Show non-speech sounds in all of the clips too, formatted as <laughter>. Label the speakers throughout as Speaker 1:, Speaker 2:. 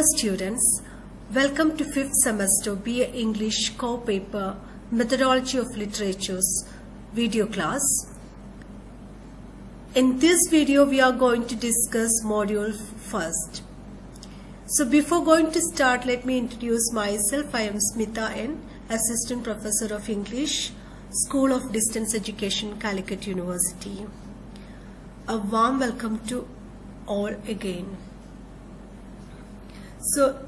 Speaker 1: Dear students, welcome to fifth semester BA English core paper Methodology of Literatures video class. In this video, we are going to discuss module first. So before going to start, let me introduce myself. I am Smita N, Assistant Professor of English, School of Distance Education, Calicut University. A warm welcome to all again. So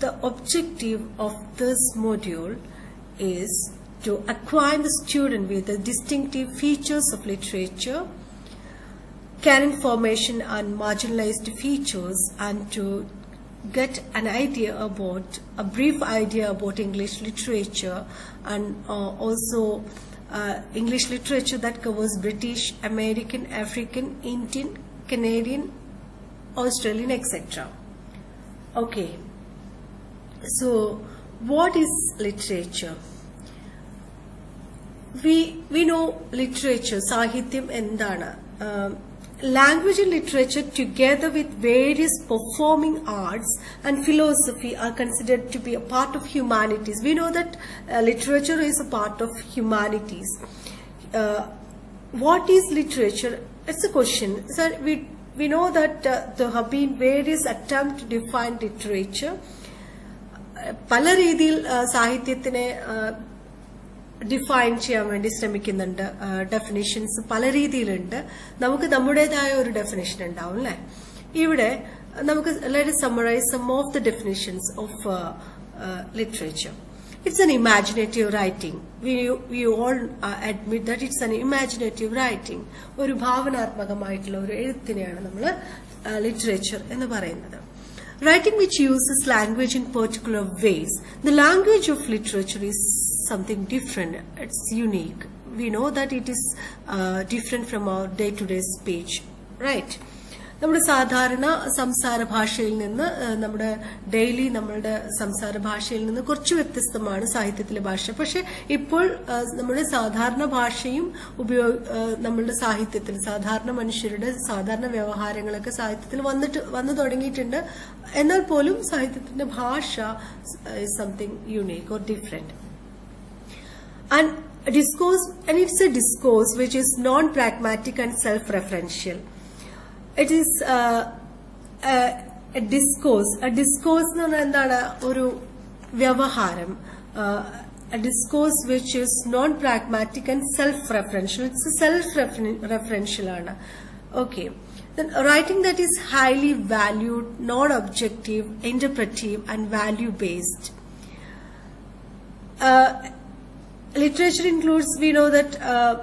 Speaker 1: the objective of this module is to acquaint the student with the distinctive features of literature, canon formation and marginalized features and to get an idea about, a brief idea about English literature and uh, also uh, English literature that covers British, American, African, Indian, Canadian, Australian, etc Okay. So, what is literature? We, we know literature, സാഹിത്യം എന്താണ് language and literature together with various performing arts and philosophy are considered to be a part of humanities. We know that uh, literature is a part of humanities. Uh, what is literature? It's a question. We, know that uh, there have been various attempts to define literature. പല രീതിയിൽ സാഹിത്യത്തിനെ define ചെയ്യാൻ വേണ്ടി ശ്രമിക്കുന്നുണ്ട്. Definitions പല രീതിയിലുണ്ട്. നമുക്ക് നമ്മുടേതായ ഒരു ഡെഫിനേഷൻ ഉണ്ടാവും അല്ലെ? ഇവിടെ നമുക്ക് let summarise some of the definitions of literature It's an imaginative writing. We, we all uh, admit that it's an imaginative writing. ഒരു ഭാവനാത്മകമായിട്ടുള്ള ഒരു എഴുത്തിനെയാണ് നമ്മൾ ലിറ്ററേച്ചർ എന്ന് പറയുന്നത്. Writing which uses language in particular ways the language of literature is something different it's unique we know that it is different from our day to day speech right നമ്മുടെ സാധാരണ സംസാര ഭാഷയിൽ നിന്ന് നമ്മുടെ ഡെയിലി നമ്മളുടെ സംസാര ഭാഷയിൽ നിന്ന് കുറച്ച് വ്യത്യസ്തമാണ് സാഹിത്യത്തിലെ ഭാഷ. പക്ഷെ ഇപ്പോൾ നമ്മുടെ സാധാരണ ഭാഷയും ഉപയോഗ നമ്മളുടെ സാഹിത്യത്തിൽ സാധാരണ മനുഷ്യരുടെ സാധാരണ വ്യവഹാരങ്ങളൊക്കെ സാഹിത്യത്തിൽ വന്നിട്ട് വന്നു തുടങ്ങിയിട്ടുണ്ട്. എന്നാൽ പോലും സാഹിത്യത്തിന്റെ ഭാഷ something unique or different. And it's a discourse which is non pragmatic and self referential it is discourse discourse എന്ന് പറഞ്ഞാൽ എന്താണ് ഒരു വ്യവഹാരം discourse which is non pragmatic and self referential it's self referential ആണ് okay writing that is highly valued non objective interpretive and value based literature includes we know that uh,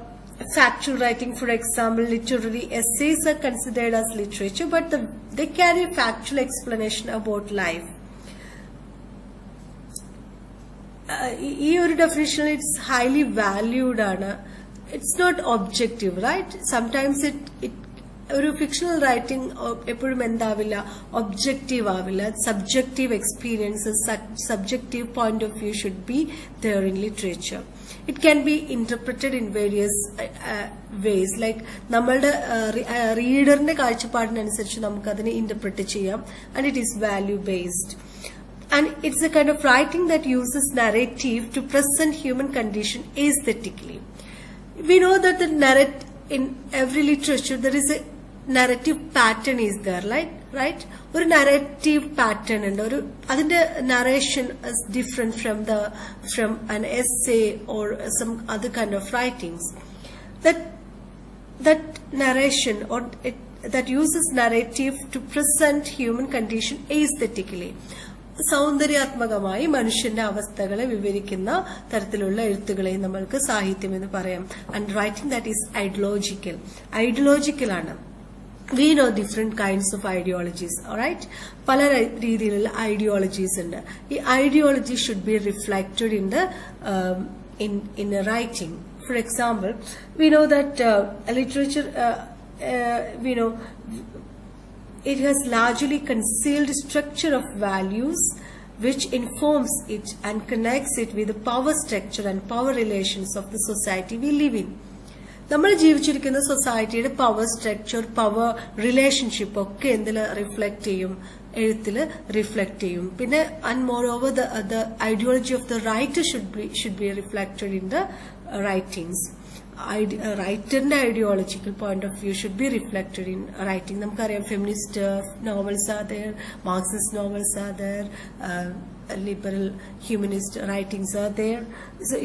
Speaker 1: factual writing, for example, literary essays are considered as literature, but the, they carry factual explanation about life. ഈ ഒരു definition it's highly valued ആണ്. It's not objective right sometimes it it ഒരു fictional writing എപ്പോഴും എന്താവില്ല? Objective ആവില്ല. Subjective experiences subjective point of view should be there in literature it can be interpreted in various vase like നമ്മളുടെ റീഡറിന്റെ കാഴ്ചപ്പാടിനനുസരിച്ച് നമുക്ക് അതിനെ interpret ചെയ്യാം and it is value based and it's a kind of writing that uses narrative to present human condition aesthetically. We know that the narrate in every literature there is a narrative pattern is there, right? right ഒരു narrative pattern ഉണ്ട്. ഒരു അതിന്റെ narration different from the from an S a or some അത് kind of writings that narration or that uses narrative to present human condition aesthetically സൗന്ദര്യാത്മകമായി മനുഷ്യന്റെ അവസ്ഥകളെ വിവരിക്കുന്ന തരത്തിലുള്ള എഴുത്തുകളെ നമ്മൾക്ക് സാഹിത്യം എന്ന് പറയാം. And writing that is ideological ideological ആണ്. V know different kinds of ideologies right പല രീതിയിലുള്ള ഐഡിയോളജീസ് ഉണ്ട് ഈ ideology should be reflected in the in in writing for example V know that literature we know it has largely concealed structure of values which informs it and connects it with the power structure and power relations of the society we live in. നമ്മൾ ജീവിച്ചിരിക്കുന്ന സൊസൈറ്റിയുടെ power structure power relationship ഒക്കെ എന്തിൽ reflect ചെയ്യും? എഴുത്തിൽ reflect ചെയ്യും. പിന്നെ and moreover the the ideology of the writer should be should be reflected in the writings റൈറ്ററിന്റെ ideological point of view should be reflected in writing നമുക്കറിയാം feminist novels other Marxist novels are there liberal humanist writings are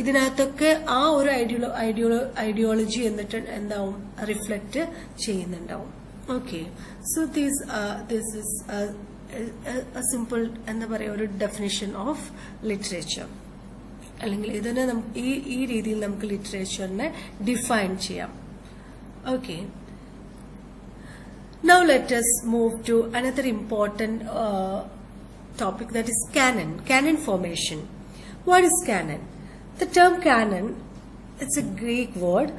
Speaker 1: ഇതിനകത്തൊക്കെ ആ ഒരു ഐഡിയോളോ ഐഡിയോളോ ideology എന്നിട്ട് എന്താവും? Reflect ചെയ്യുന്നുണ്ടാവും. Okay so these this is simple എന്താ പറയുക ഒരു ഡെഫിനിഷൻ ഓഫ് ലിറ്ററേച്ചർ അല്ലെങ്കിൽ ഇതിനെ നമുക്ക് ഈ ഈ രീതിയിൽ നമുക്ക് ലിറ്ററേച്ചറിനെ ഡിഫൈൻ ചെയ്യാം. Okay now let us to another important uh, topic that is canon, canon formation. What is canon? The term canon, it's a Greek word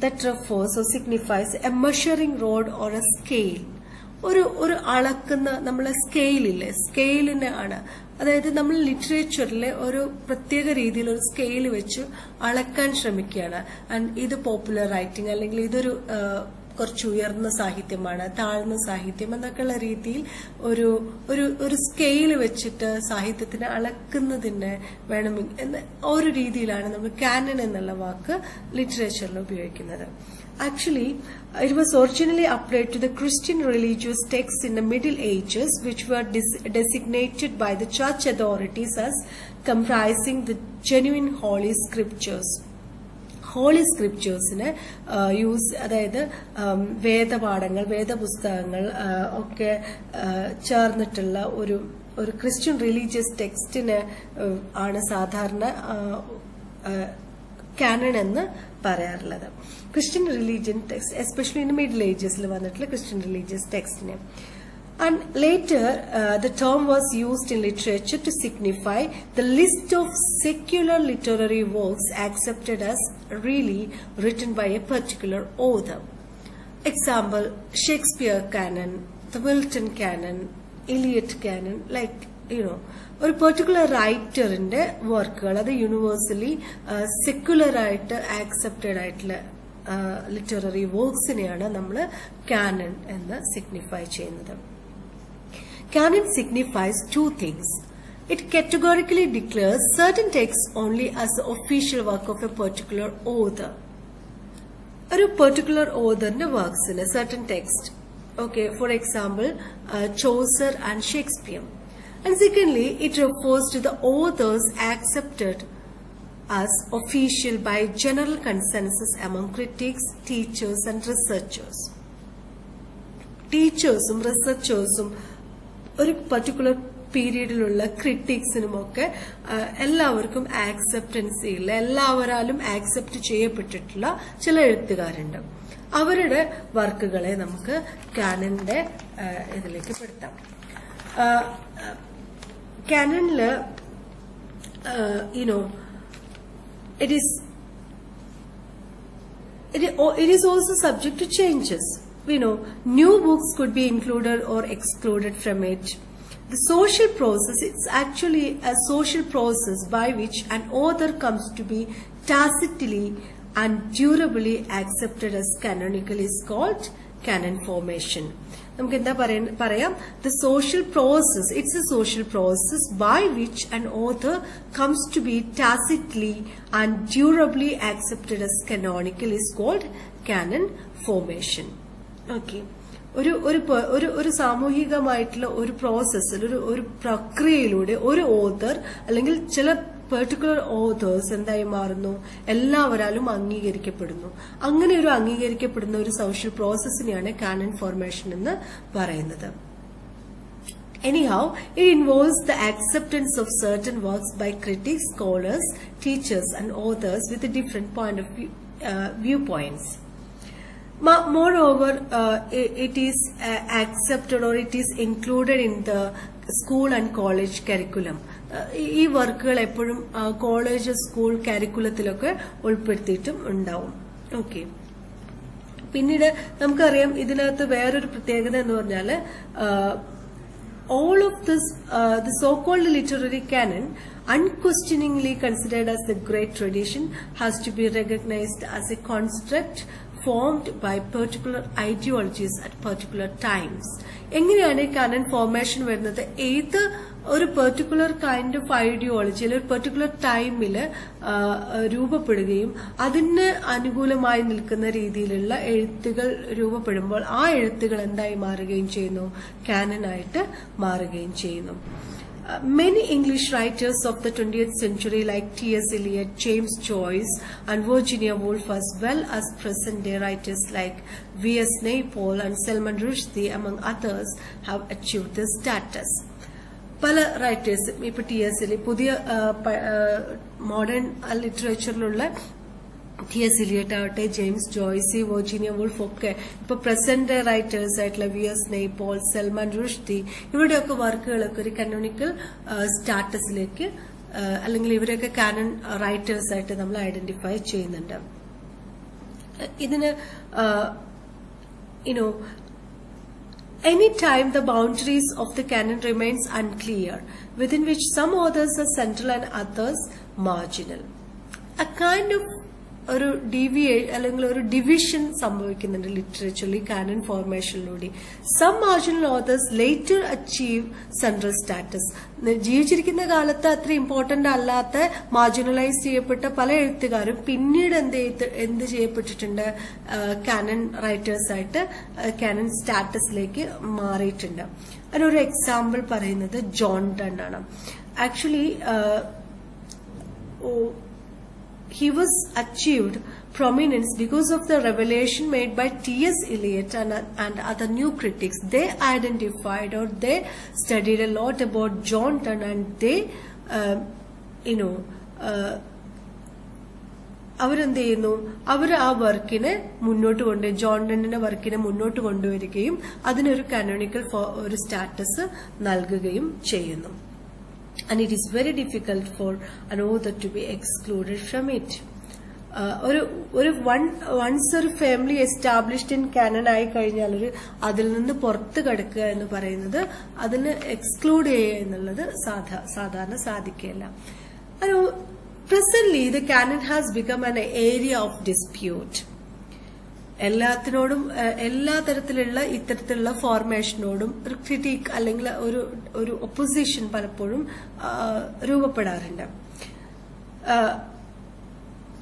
Speaker 1: that refers or signifies a measuring rod or a scale. ഒരു ഒരു അളക്കുന്ന നമ്മളെ സ്കെയിലില്ലേ സ്കെയിലിനെ ആണ് അതായത് നമ്മൾ ലിറ്ററേച്ചറിലെ ഒരു പ്രത്യേക രീതിയിൽ ഒരു സ്കെയിൽ വെച്ച് അളക്കാൻ ശ്രമിക്കുകയാണ് ആൻഡ് ഇത് പോപ്പുലർ റൈറ്റിംഗ് അല്ലെങ്കിൽ ഇതൊരു കുറച്ച് ഉയർന്ന സാഹിത്യമാണ് താഴ്ന്ന സാഹിത്യം എന്നൊക്കെയുള്ള രീതിയിൽ ഒരു ഒരു ഒരു സ്കെയിൽ വെച്ചിട്ട് സാഹിത്യത്തിനെ അളക്കുന്നതിന് വേണം എന്ന ഒരു രീതിയിലാണ് നമ്മൾ കാനൺ എന്നുള്ള വാക്ക് ലിറ്ററേച്ചറിൽ ഉപയോഗിക്കുന്നത്. Actually it was originally applied to the Christian religious texts in the middle ages which were designated by the church authorities as comprising the genuine holy scriptures. Holy സ്ക്രിപ്റ്റേഴ്സിന് use അതായത് വേദപാഠങ്ങൾ വേദപുസ്തകങ്ങൾ ഒക്കെ ചേർന്നിട്ടുള്ള ഒരു ഒരു ക്രിസ്ത്യൻ റിലീജിയസ് ടെക്സ്റ്റിന് ആണ് സാധാരണ canon എന്ന് പറയാറുള്ളത്. Christian religion text especially in middle ഏജസിൽ വന്നിട്ടുള്ള ക്രിസ്ത്യൻ റിലീജിയസ് ടെക്സ്റ്റിന് And later, uh, the term was used in literature to signify the list of secular literary works accepted as really written by a particular author. Example, Shakespeare canon, the Wilton canon, Eliot canon, like, you know, ഒരു particular റൈറ്ററിന്റെ വർക്കുകൾ അത് universally സെക്യുലറായിട്ട് accepted ആയിട്ടുള്ള literary വർക്ക്സിനെയാണ് നമ്മൾ canon എന്ന് signify ചെയ്യുന്നത് Canon signifies two things. It categorically declares certain texts only as the official work of a particular author. ഒരു particular ഓതറിന്റെ വർക്ക്സിന് certain text okay for example Chaucer and Shakespeare and secondly it refers to the authors accepted as official by general consensus among critics, teachers and researchers. ടീച്ചേഴ്സും റിസർച്ചേഴ്സും ഒരു particular പീരീഡിലുള്ള ക്രിട്ടിക്സിനുമൊക്കെ എല്ലാവർക്കും acceptance ഇല്ല. എല്ലാവരാലും accept ചെയ്യപ്പെട്ടിട്ടുള്ള ചില എഴുത്തുകാരുണ്ട്. അവരുടെ വർക്കുകളെ നമുക്ക് കാനന്റെ ഇതിലേക്ക് പെടുത്താം. കാനനിൽ you know it is it is also subject to to changes. We know new books could be included or excluded from it. The social process, it's actually a social process by which an author comes to be tacitly and durably accepted as canonical is called canon formation. നമുക്ക് എന്താ പറയാം the social process it's A social process by which an author comes to B ടാസിറ്റ്ലി and ഡ്യൂറബിളി accepted S canonical is called Canon formation Okay ഒരു ഒരു ഒരു ഒരു സാമൂഹികമായിട്ടുള്ള ഒരു പ്രോസസ്സിൽ ഒരു ഒരു പ്രക്രിയയിലൂടെ ഒരു ഓതർ അല്ലെങ്കിൽ ചില പെർട്ടിക്കുലർ ഓതേഴ്സ് എന്തായി മാറുന്നു? എല്ലാവരാലും അംഗീകരിക്കപ്പെടുന്നു. അങ്ങനെ ഒരു അംഗീകരിക്കപ്പെടുന്ന ഒരു സോഷ്യൽ പ്രോസസ്സിനെയാണ് കാനൻ ഫോർമേഷൻ എന്ന് പറയുന്നത്. Anyhow, it involves the acceptance of certain works by critics, scholars, teachers, and authors a different point of view, uh, viewpoints. Moreover, uh, it, is uh, accepted or it is included in the school and college curriculum. ഈ വർക്കുകൾ എപ്പോഴും college school കരിക്കുലത്തിലൊക്കെ ഉൾപ്പെടുത്തിയിട്ടും ഉണ്ടാവും okay പിന്നീട് നമുക്കറിയാം ഇതിനകത്ത് വേറൊരു പ്രത്യേകത എന്ന് പറഞ്ഞാൽ all of this, uh, the so-called literary canon, unquestioningly considered as the great tradition, has to be recognized as a construct formed by particular ideologies at particular times. എങ്ങനെയാണ് ഈ കാനൻ ഫോർമേഷൻ വരുന്നത്? ഏത് ഒരു പെർട്ടിക്കുലർ കൈൻഡ് ഓഫ് ഐഡിയോളജി അല്ലെങ്കിൽ ഒരു particular ടൈമിൽ രൂപപ്പെടുകയും അതിന് അനുകൂലമായി നിൽക്കുന്ന രീതിയിലുള്ള എഴുത്തുകൾ രൂപപ്പെടുമ്പോൾ ആ എഴുത്തുകൾ എന്തായി മാറുകയും ചെയ്യുന്നു? കാനനായിട്ട് മാറുകയും ചെയ്യുന്നു. Uh, many English writers of the 20th century like T.S. Eliot, James Joyce and Virginia Woolf as well as present-day writers like V.S. Naipaul and Salman Rushdie among others have achieved this status. പല റൈറ്റേഴ്സും ഇപ്പൊ T S L പുതിയ modern ലിറ്ററേച്ചറിലുള്ള TS Eliot ആവട്ടെ James Joyce Virginia Woolf ഒക്കെ ഇപ്പൊ present writers ആയിട്ടുള്ള wear സ്നെയ്പോൾ Salman Rushdie ഇവരുടെയൊക്കെ വർക്കുകളൊക്കെ ഒരു കനോണിക്കൽ സ്റ്റാറ്റസിലേക്ക് അല്ലെങ്കിൽ ഇവരെയൊക്കെ കാനൺ റൈറ്റേഴ്സ് ആയിട്ട് നമ്മൾ ഐഡന്റിഫൈ ചെയ്യുന്നുണ്ട്. ഇതിന് you know any time the boundaries of the canon remains unclear within which some authors are central and others marginal a kind of ഒരു ഡിവിയേ അല്ലെങ്കിൽ ഒരു ഡിവിഷൻ സംഭവിക്കുന്നുണ്ട് ലിറ്ററേച്ചറിൽ canon ഫോർമേഷനിലൂടെ some marginal authors later achieve central status ജീവിച്ചിരിക്കുന്ന കാലത്ത് അത്ര important അല്ലാത്ത മാർജിനലൈസ് ചെയ്യപ്പെട്ട പല എഴുത്തുകാരും പിന്നീട് എന്ത് എന്ത് ചെയ്യപ്പെട്ടിട്ടുണ്ട്? കാനൻ റൈറ്റേഴ്സ് ആയിട്ട് കാനൻ സ്റ്റാറ്റസിലേക്ക് മാറിയിട്ടുണ്ട്. അതിനൊരു എക്സാമ്പിൾ പറയുന്നത് ജോൺ ഡൺ ആണ് actually he was achieved prominence because of the revelation made by T.S. Eliot and, and other new critics. They identified or they studied a lot about John Donne and they, uh, you know, uh, അവരെന്ത് ചെയ്യുന്നു അവർ ആ വർക്കിനെ മുന്നോട്ട് കൊണ്ട് John ഡണ്ണിന്റെ വർക്കിനെ മുന്നോട്ട് കൊണ്ടുവരികയും അതിനൊരു കാനോണിക്കൽ ഒരു സ്റ്റാറ്റസ് നൽകുകയും ചെയ്യുന്നു and it is very difficult for an author to be excluded from it. ഒരു ഒരു വൺ വൺസ് ഒരു ഫാമിലി എസ്റ്റാബ്ലിഷ്ഡ് ഇൻ കാനൻ ആയി കഴിഞ്ഞാൽ ഒരു അതിൽ നിന്ന് പുറത്ത് കിടക്കുക എന്ന് പറയുന്നത് അതിന് എക്സ്ക്ലൂഡ് ചെയ്യുക എന്നുള്ളത് സാധാരണ സാധിക്കില്ല ഒരു presently the canon has become an area of dispute എല്ലാത്തിനോടും എല്ലാ തരത്തിലുള്ള ഇത്തരത്തിലുള്ള ഫോർമേഷനോടും ഒരു ക്രിറ്റിക് അല്ലെങ്കിൽ ഒരു ഒരു ഒപ്പോസിഷൻ പലപ്പോഴും രൂപപ്പെടാറുണ്ട്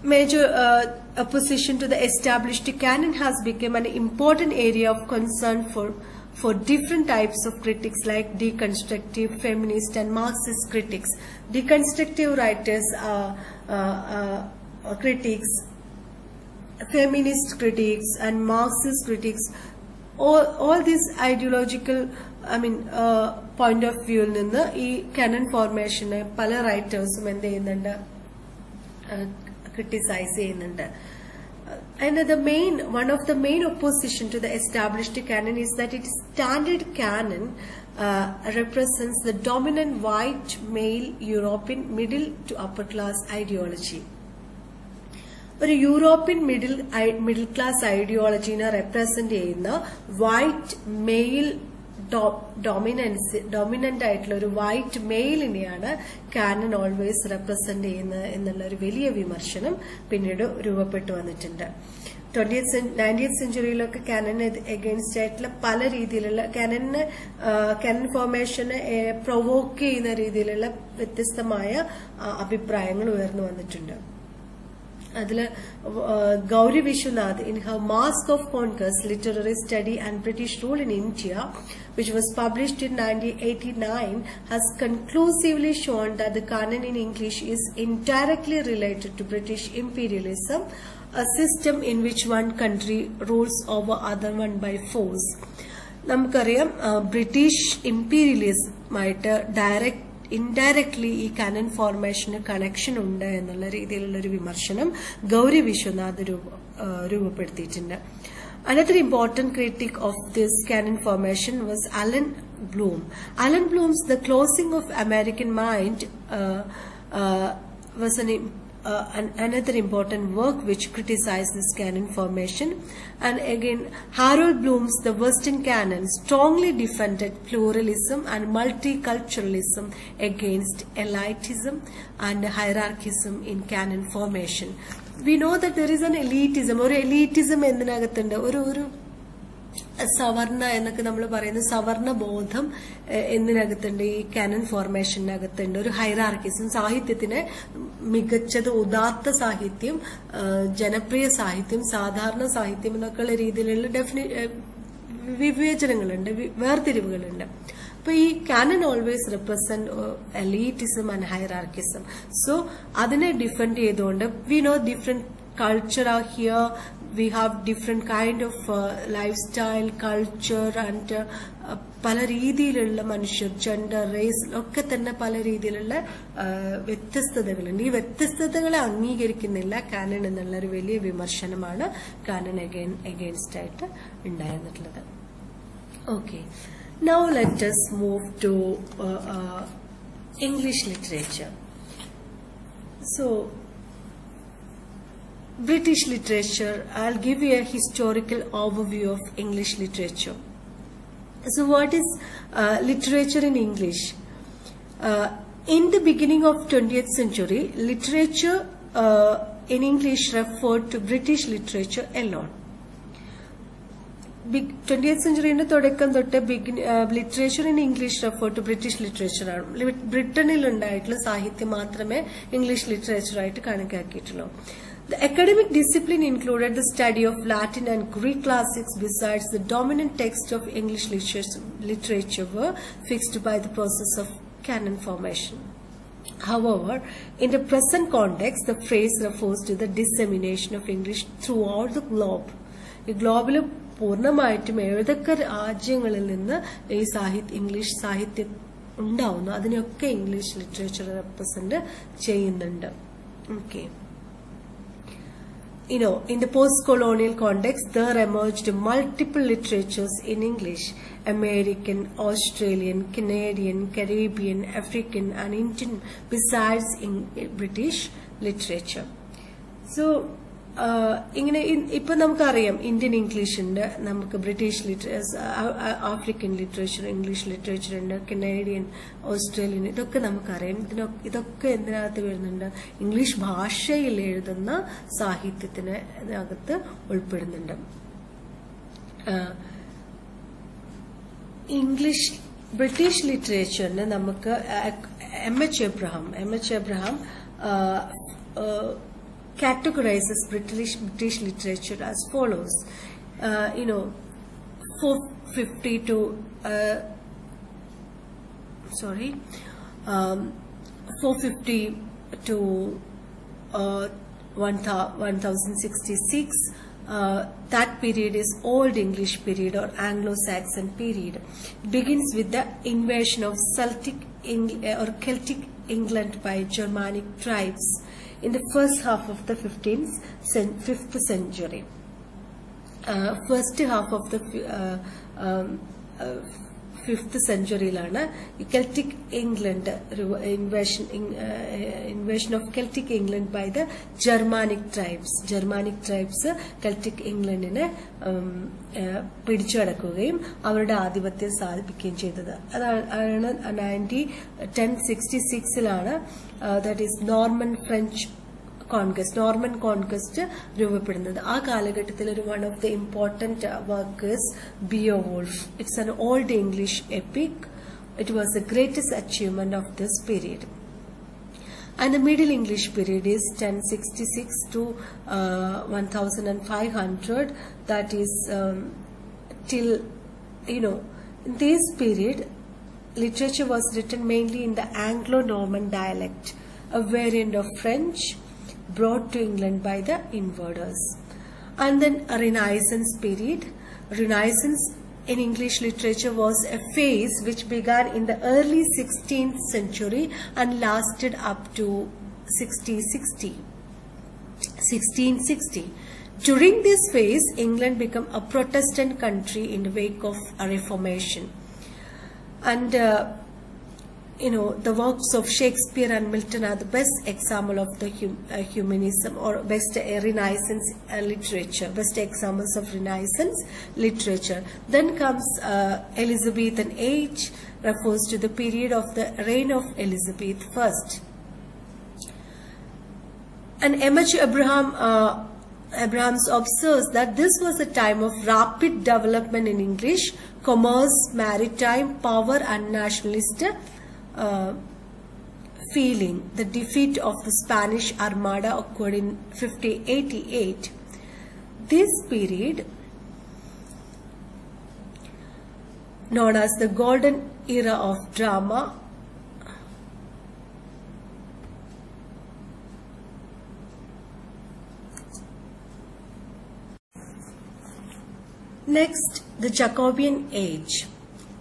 Speaker 1: major uh, opposition to the established canon has become an important area of concern for for different types of critics like deconstructive, feminist and Marxist critics. Deconstructive writers are uh, uh, critics feminist critics and Marxist critics, all, all these ideological, I mean, uh, point of view നിന്ന് ഈ canon formation പല റൈറ്റേഴ്സും എന്ത് ചെയ്യുന്നുണ്ട് criticise ചെയ്യുന്നുണ്ട് And the main, one of the main opposition to the established canon is that its standard canon uh, represents the dominant white male European middle to upper class ideology. ഒരു European middle middle class ഐഡിയോളജീനെ represent ചെയ്യുന്ന white male dominance dominant ആയിട്ടുള്ള ഒരു white മെയിലിനെയാണ് canon always represent ചെയ്യുന്നത് എന്നുള്ള ഒരു വലിയ വിമർശനം പിന്നീട് രൂപപ്പെട്ടു വന്നിട്ടുണ്ട്. ട്വന്റിയത്ത് നയന്റീത്ത് സെഞ്ചുറിയിലൊക്കെ കാനന് എഗൈൻസ്റ്റ് ആയിട്ടുള്ള പല രീതിയിലുള്ള കാനന് കാനൻ ഫോർമേഷനെ പ്രൊവോക്ക് ചെയ്യുന്ന രീതിയിലുള്ള വ്യത്യസ്തമായ അഭിപ്രായങ്ങൾ ഉയർന്നു വന്നിട്ടുണ്ട്. അതിൽ Gauri Viswanath in her mask of conquest literary study and British rule in India which was published in 1989 has conclusively shown that the canon in English is indirectly related to British imperialism, a system in which one country rules over other one by force. നമുക്കറിയാം British ഇമ്പീരിയലിസമായിട്ട് direct indirectly ഈ canon ഫോർമേഷന് connection ഉണ്ട് എന്നുള്ള രീതിയിലുള്ള ഒരു വിമർശനം Gauri Vishwanath രൂപപ്പെടുത്തിയിട്ടുണ്ട് Another important critic of this canon formation was Alan Bloom. Alan Bloom's The Closing of American Mind uh, uh, was an uh, an, another important work which criticizes canon formation. And again, Harold Bloom's The Western Canon strongly defended pluralism and multiculturalism against elitism and hierarchism in canon formation. We know that there is an elitism, or elitism എന്തിനകത്തുണ്ട് ഒരു ഒരു സവർണ എന്നൊക്കെ നമ്മൾ പറയുന്ന സവർണ ബോധം എന്നിനകത്തുണ്ട്. ഈ Canon ഫോർമേഷനകത്തുണ്ട് ഒരു ഹൈറാർക്കിസം സാഹിത്യത്തിന് മികച്ചത് ഉദാത്ത സാഹിത്യം ജനപ്രിയ സാഹിത്യം സാധാരണ സാഹിത്യം എന്നൊക്കെയുള്ള രീതിയിലുള്ള ഡെഫിനി വിവേചനങ്ങളുണ്ട് വേർതിരിവുകളുണ്ട്. അപ്പൊ ഈ canon always represent elitism and hierarchism so അതിനെ ഡിഫെൻഡ് ചെയ്തുകൊണ്ട് we know different culture are here we have different kind of life style culture and പല രീതിയിലുള്ള മനുഷ്യർ ജെൻഡർ റേസ് ഒക്കെ തന്നെ പല രീതിയിലുള്ള വ്യത്യസ്തതകളുണ്ട്. ഈ വ്യത്യസ്തതകളെ അംഗീകരിക്കുന്നില്ല കാനൺ എന്നുള്ളൊരു വലിയ വിമർശനമാണ് കാനൺ അഗെയിൻ അഗെയിൻസ്റ്റ് ആയിട്ട് ഉണ്ടായിരുന്നിട്ടുള്ളത്. Okay now let's move to English literature so British literature, I'll give you a historical overview of English literature. So, what is uh, literature in English? Uh, in the beginning of 20th century, literature uh, in English referred to British literature alone. Big twentieth സെഞ്ചുറിന്റെ തുടക്കം തൊട്ട് uh, literature in English refer to British literature. Britain ബ്രിട്ടനിൽ ഉണ്ടായിട്ടുള്ള സാഹിത്യം English literature ആയിട്ട് കണക്കാക്കിയിട്ടുള്ളൂ The academic discipline included the study of Latin and Greek classics besides the dominant text of English literature, were fixed by the process of canon formation. However, in the present context, the phrase refers to the dissemination of English throughout the globe. ഈ ഗ്ലോബിൽ പൂർണമായിട്ടും ഏതൊക്കെ രാജ്യങ്ങളിൽ നിന്ന് ഈ സാഹിത്യ English സാഹിത്യം ഉണ്ടാവുന്നു അതിനെയൊക്കെ English literature represent ചെയ്യുന്നുണ്ട് okay you know, in the post-colonial context, there emerged multiple literatures in English, American, Australian, Canadian, Caribbean, African and Indian, besides in British literature. So, ഇങ്ങനെ ഇപ്പൊ നമുക്കറിയാം ഇന്ത്യൻ ഇംഗ്ലീഷ് ഉണ്ട് നമുക്ക് British literature African literature English literature ഉണ്ട് Canadian Australian ഇതൊക്കെ നമുക്കറിയാം. ഇതിനൊക്കെ ഇതൊക്കെ എന്തിനകത്ത് വരുന്നുണ്ട്? ഇംഗ്ലീഷ് ഭാഷയിൽ എഴുതുന്ന സാഹിത്യത്തിന് അകത്ത് ഉൾപ്പെടുന്നുണ്ട്. ഇംഗ്ലീഷ് ബ്രിട്ടീഷ് ലിറ്ററേച്ചറിന് നമുക്ക് M H Abraham M H Abraham categorizes British British literature as follows. Uh, you know, 450 to uh, sorry, um, 450 to uh, 1066. Uh, that period is Old English period or Anglo-Saxon period. Begins with the invasion of Celtic Eng- or Celtic England by Germanic tribes in the first half of the 15th 5th century. Uh, first half of the uh, um, uh, fifth സെഞ്ചുറിയിലാണ്. Celtic England invasion invasion of Celtic England by the Germanic tribes Germanic tribes Celtic ഇംഗ്ലണ്ടിനെ പിടിച്ചടക്കുകയും അവരുടെ ആധിപത്യം സ്ഥാപിക്കുകയും ചെയ്തത്. അതാണ് ninety ten sixty സിക്സിലാണ് that is Norman French conquest Norman conquest രൂപപ്പെടുന്നത് ആ കാലഘട്ടത്തിൽ ഒരു one of the important workers Beowulf it's an old English epic it was the greatest achievement of this period And the Middle English period is 1066 to uh, 1500. That is um, till, you know, in this period, literature was written mainly in the Anglo-Norman dialect, a variant of French brought to England by the invaders. And then a Renaissance period. Renaissance in English literature was a phase which began in the early 16th century and lasted up to 1660. 1660. During this phase, England became a Protestant country in the wake of a Reformation. And uh, you know, the works of Shakespeare and Milton are the best example of the hum, uh, humanism or best uh, Renaissance uh, literature, best examples of Renaissance literature. Then comes uh, Elizabethan age, refers to the period of the reign of Elizabeth I. And M.H. Abraham uh, Abrahams observes that this was a time of rapid development in English, commerce, maritime, power and nationalist uh, feeling. The defeat of the Spanish Armada occurred in 1588. This period, known as the golden era of drama, Next, the Jacobean age.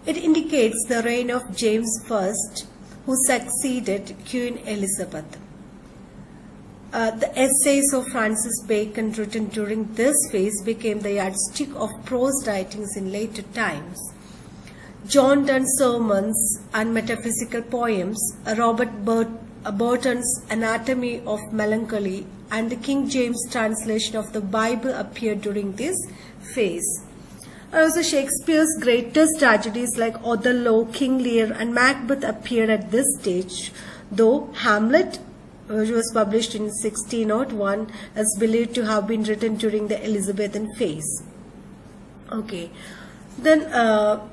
Speaker 1: It indicates the reign of James I, who succeeded Queen Elizabeth. Uh, the essays of Francis Bacon written during this phase became the yardstick of prose writings in later times. John Donne's sermons and metaphysical poems, Robert Burt Burton's Anatomy of Melancholy, and the King James translation of the Bible appeared during this phase. Uh, also, Shakespeare's greatest tragedies like Othello, King Lear, and Macbeth appeared at this stage, though Hamlet, uh, which was published in 1601, is believed to have been written during the Elizabethan phase. Okay, then uh,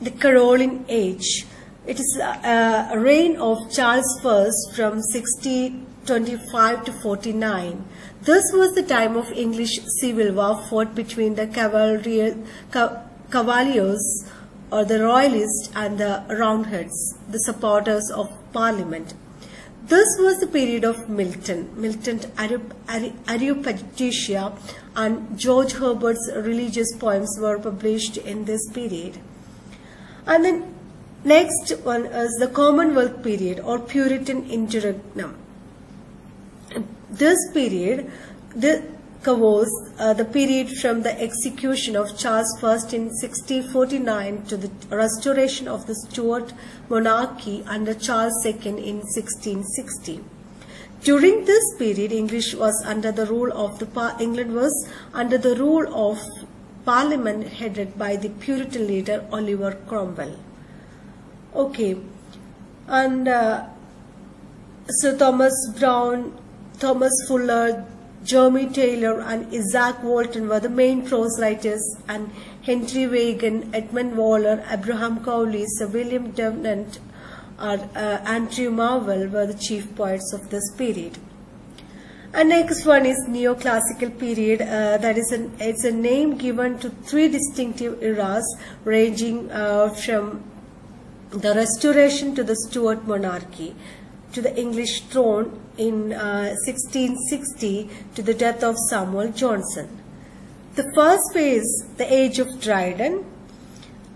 Speaker 1: the Caroline age. It is a, a reign of Charles I from 1625 to 49. This was the time of English civil war fought between the cavalry, cavaliers or the royalists and the roundheads, the supporters of parliament. This was the period of Milton, Milton Areopagitica and George Herbert's religious poems were published in this period. And then next one is the Commonwealth period or Puritan interregnum. This period the covers uh, the period from the execution of Charles I in 1649 to the restoration of the Stuart monarchy under Charles II in 1660. During this period, English was under the rule of the England was under the rule of Parliament headed by the Puritan leader Oliver Cromwell. Okay, and uh, Sir Thomas Browne, Thomas Fuller, Jeremy Taylor, and Izaak Walton were the main prose writers, and Henry Vaughan, Edmund Waller, Abraham Cowley, Sir William Davenant, or uh, Andrew Marvell were the chief poets of this period. And next one is neoclassical period. Uh, that is an it's a name given to three distinctive eras, ranging uh, from the Restoration to the Stuart monarchy, to the English throne in uh, 1660 to the death of Samuel Johnson. The first phase, the age of Dryden,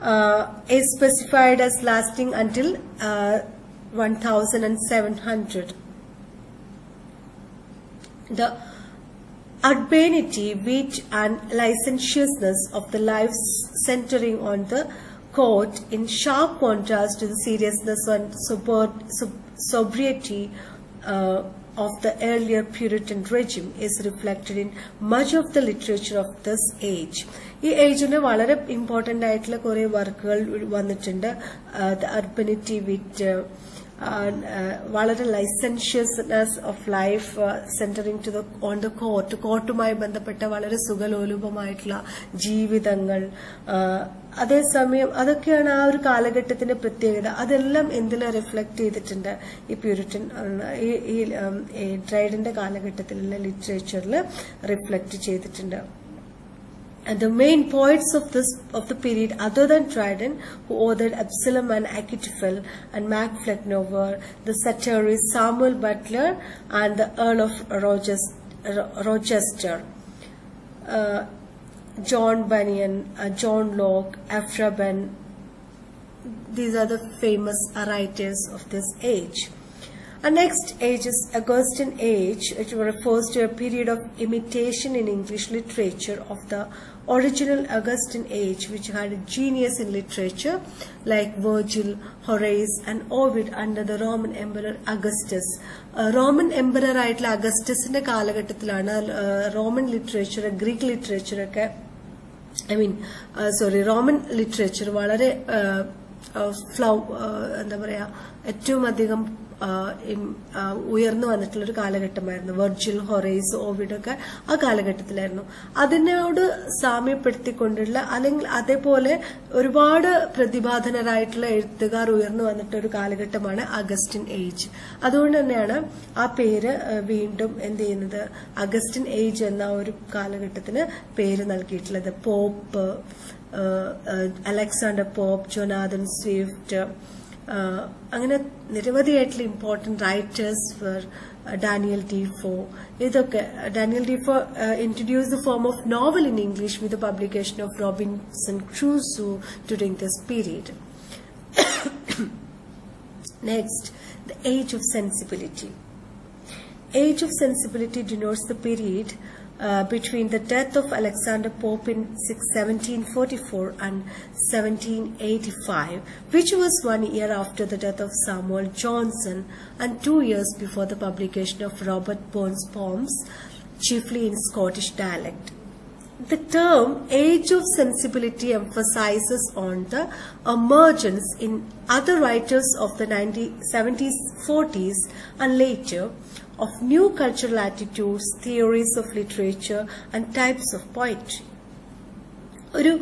Speaker 1: uh, is specified as lasting until uh, 1700 the urbanity, wit and licentiousness of the lives centering on the court in sharp contrast to the seriousness and sobriety uh, of the earlier Puritan regime is reflected in much of the literature of this age. ഈ ഏജിന് വളരെ important ആയിട്ടുള്ള കുറേ വർക്കുകൾ വന്നിട്ടുണ്ട് the urbanity wit വളരെ licentiousness of life centering to the on the court കോർട്ടുമായി ബന്ധപ്പെട്ട വളരെ സുഖലോലുപമായിട്ടുള്ള ജീവിതങ്ങൾ അതേസമയം അതൊക്കെയാണ് ആ ഒരു കാലഘട്ടത്തിന്റെ പ്രത്യേകത. അതെല്ലാം എന്തിൽ റിഫ്ലക്ട് ചെയ്തിട്ടുണ്ട് ഈ പ്യൂരിറ്റൻ ഈ ഡ്രൈഡിന്റെ കാലഘട്ടത്തിലുള്ള ലിറ്ററേച്ചറിൽ റിഫ്ലക്ട് ചെയ്തിട്ടുണ്ട്. And the main poets of this of the period, other than Dryden, who authored Absalom and Achitophel and Mac Flecknoe, were the satirist Samuel Butler and the Earl of Rochester, uh, John Bunyan, uh, John Locke, Aphra Behn. These are the famous writers of this age. A next age is Augustan age, which refers to a period of imitation in English literature of the original Augustan age, which had a genius in literature like Virgil, Horace, and Ovid under the Roman Emperor Augustus. Roman emperor ആയിട്ടുള്ള അഗസ്റ്റസിന്റെ കാലഘട്ടത്തിലാണ് Roman literature Greek Greek literature I mean sorry Roman literature വളരെ ഫ്ലൗ എന്താ പറയാ ഏറ്റവും അധികം ഉയർന്നു വന്നിട്ടുള്ള ഒരു കാലഘട്ടമായിരുന്നു. വെർജിൽ ഹൊറേസ് ഓവിഡ് ഒക്കെ ആ കാലഘട്ടത്തിലായിരുന്നു. അതിനോട് സാമ്യപ്പെടുത്തിക്കൊണ്ടുള്ള അല്ലെങ്കിൽ അതേപോലെ ഒരുപാട് പ്രതിഭാധനരായിട്ടുള്ള എഴുത്തുകാർ ഉയർന്നു വന്നിട്ട ഒരു കാലഘട്ടമാണ് അഗസ്റ്റിൻ ഏജ് അതുകൊണ്ട് തന്നെയാണ് ആ പേര് വീണ്ടും എന്ത് ചെയ്യുന്നത്? അഗസ്റ്റിൻ ഏജ് എന്ന ഒരു കാലഘട്ടത്തിന് പേര് നൽകിയിട്ടുള്ളത്. Pope Alexander Pope Jonathan Swift അങ്ങനെ നിരവധിയായിട്ടുള്ള important writers four Daniel Defoe ഇതൊക്കെ Daniel Defoe introduce the form of novel in English with publication of Robinson Crusoe during this period next the age of sensibility Age of sensibility denotes the period uh, between the death of Alexander Pope in 1744 and 1785, which was one year after the death of Samuel Johnson and two years before the publication of Robert Burns' poems, chiefly in Scottish dialect. The term age of sensibility emphasizes on the emergence in other writers of the 70s, 40s and later of new cultural attitudes, theories of literature and types of poetry. ഒരു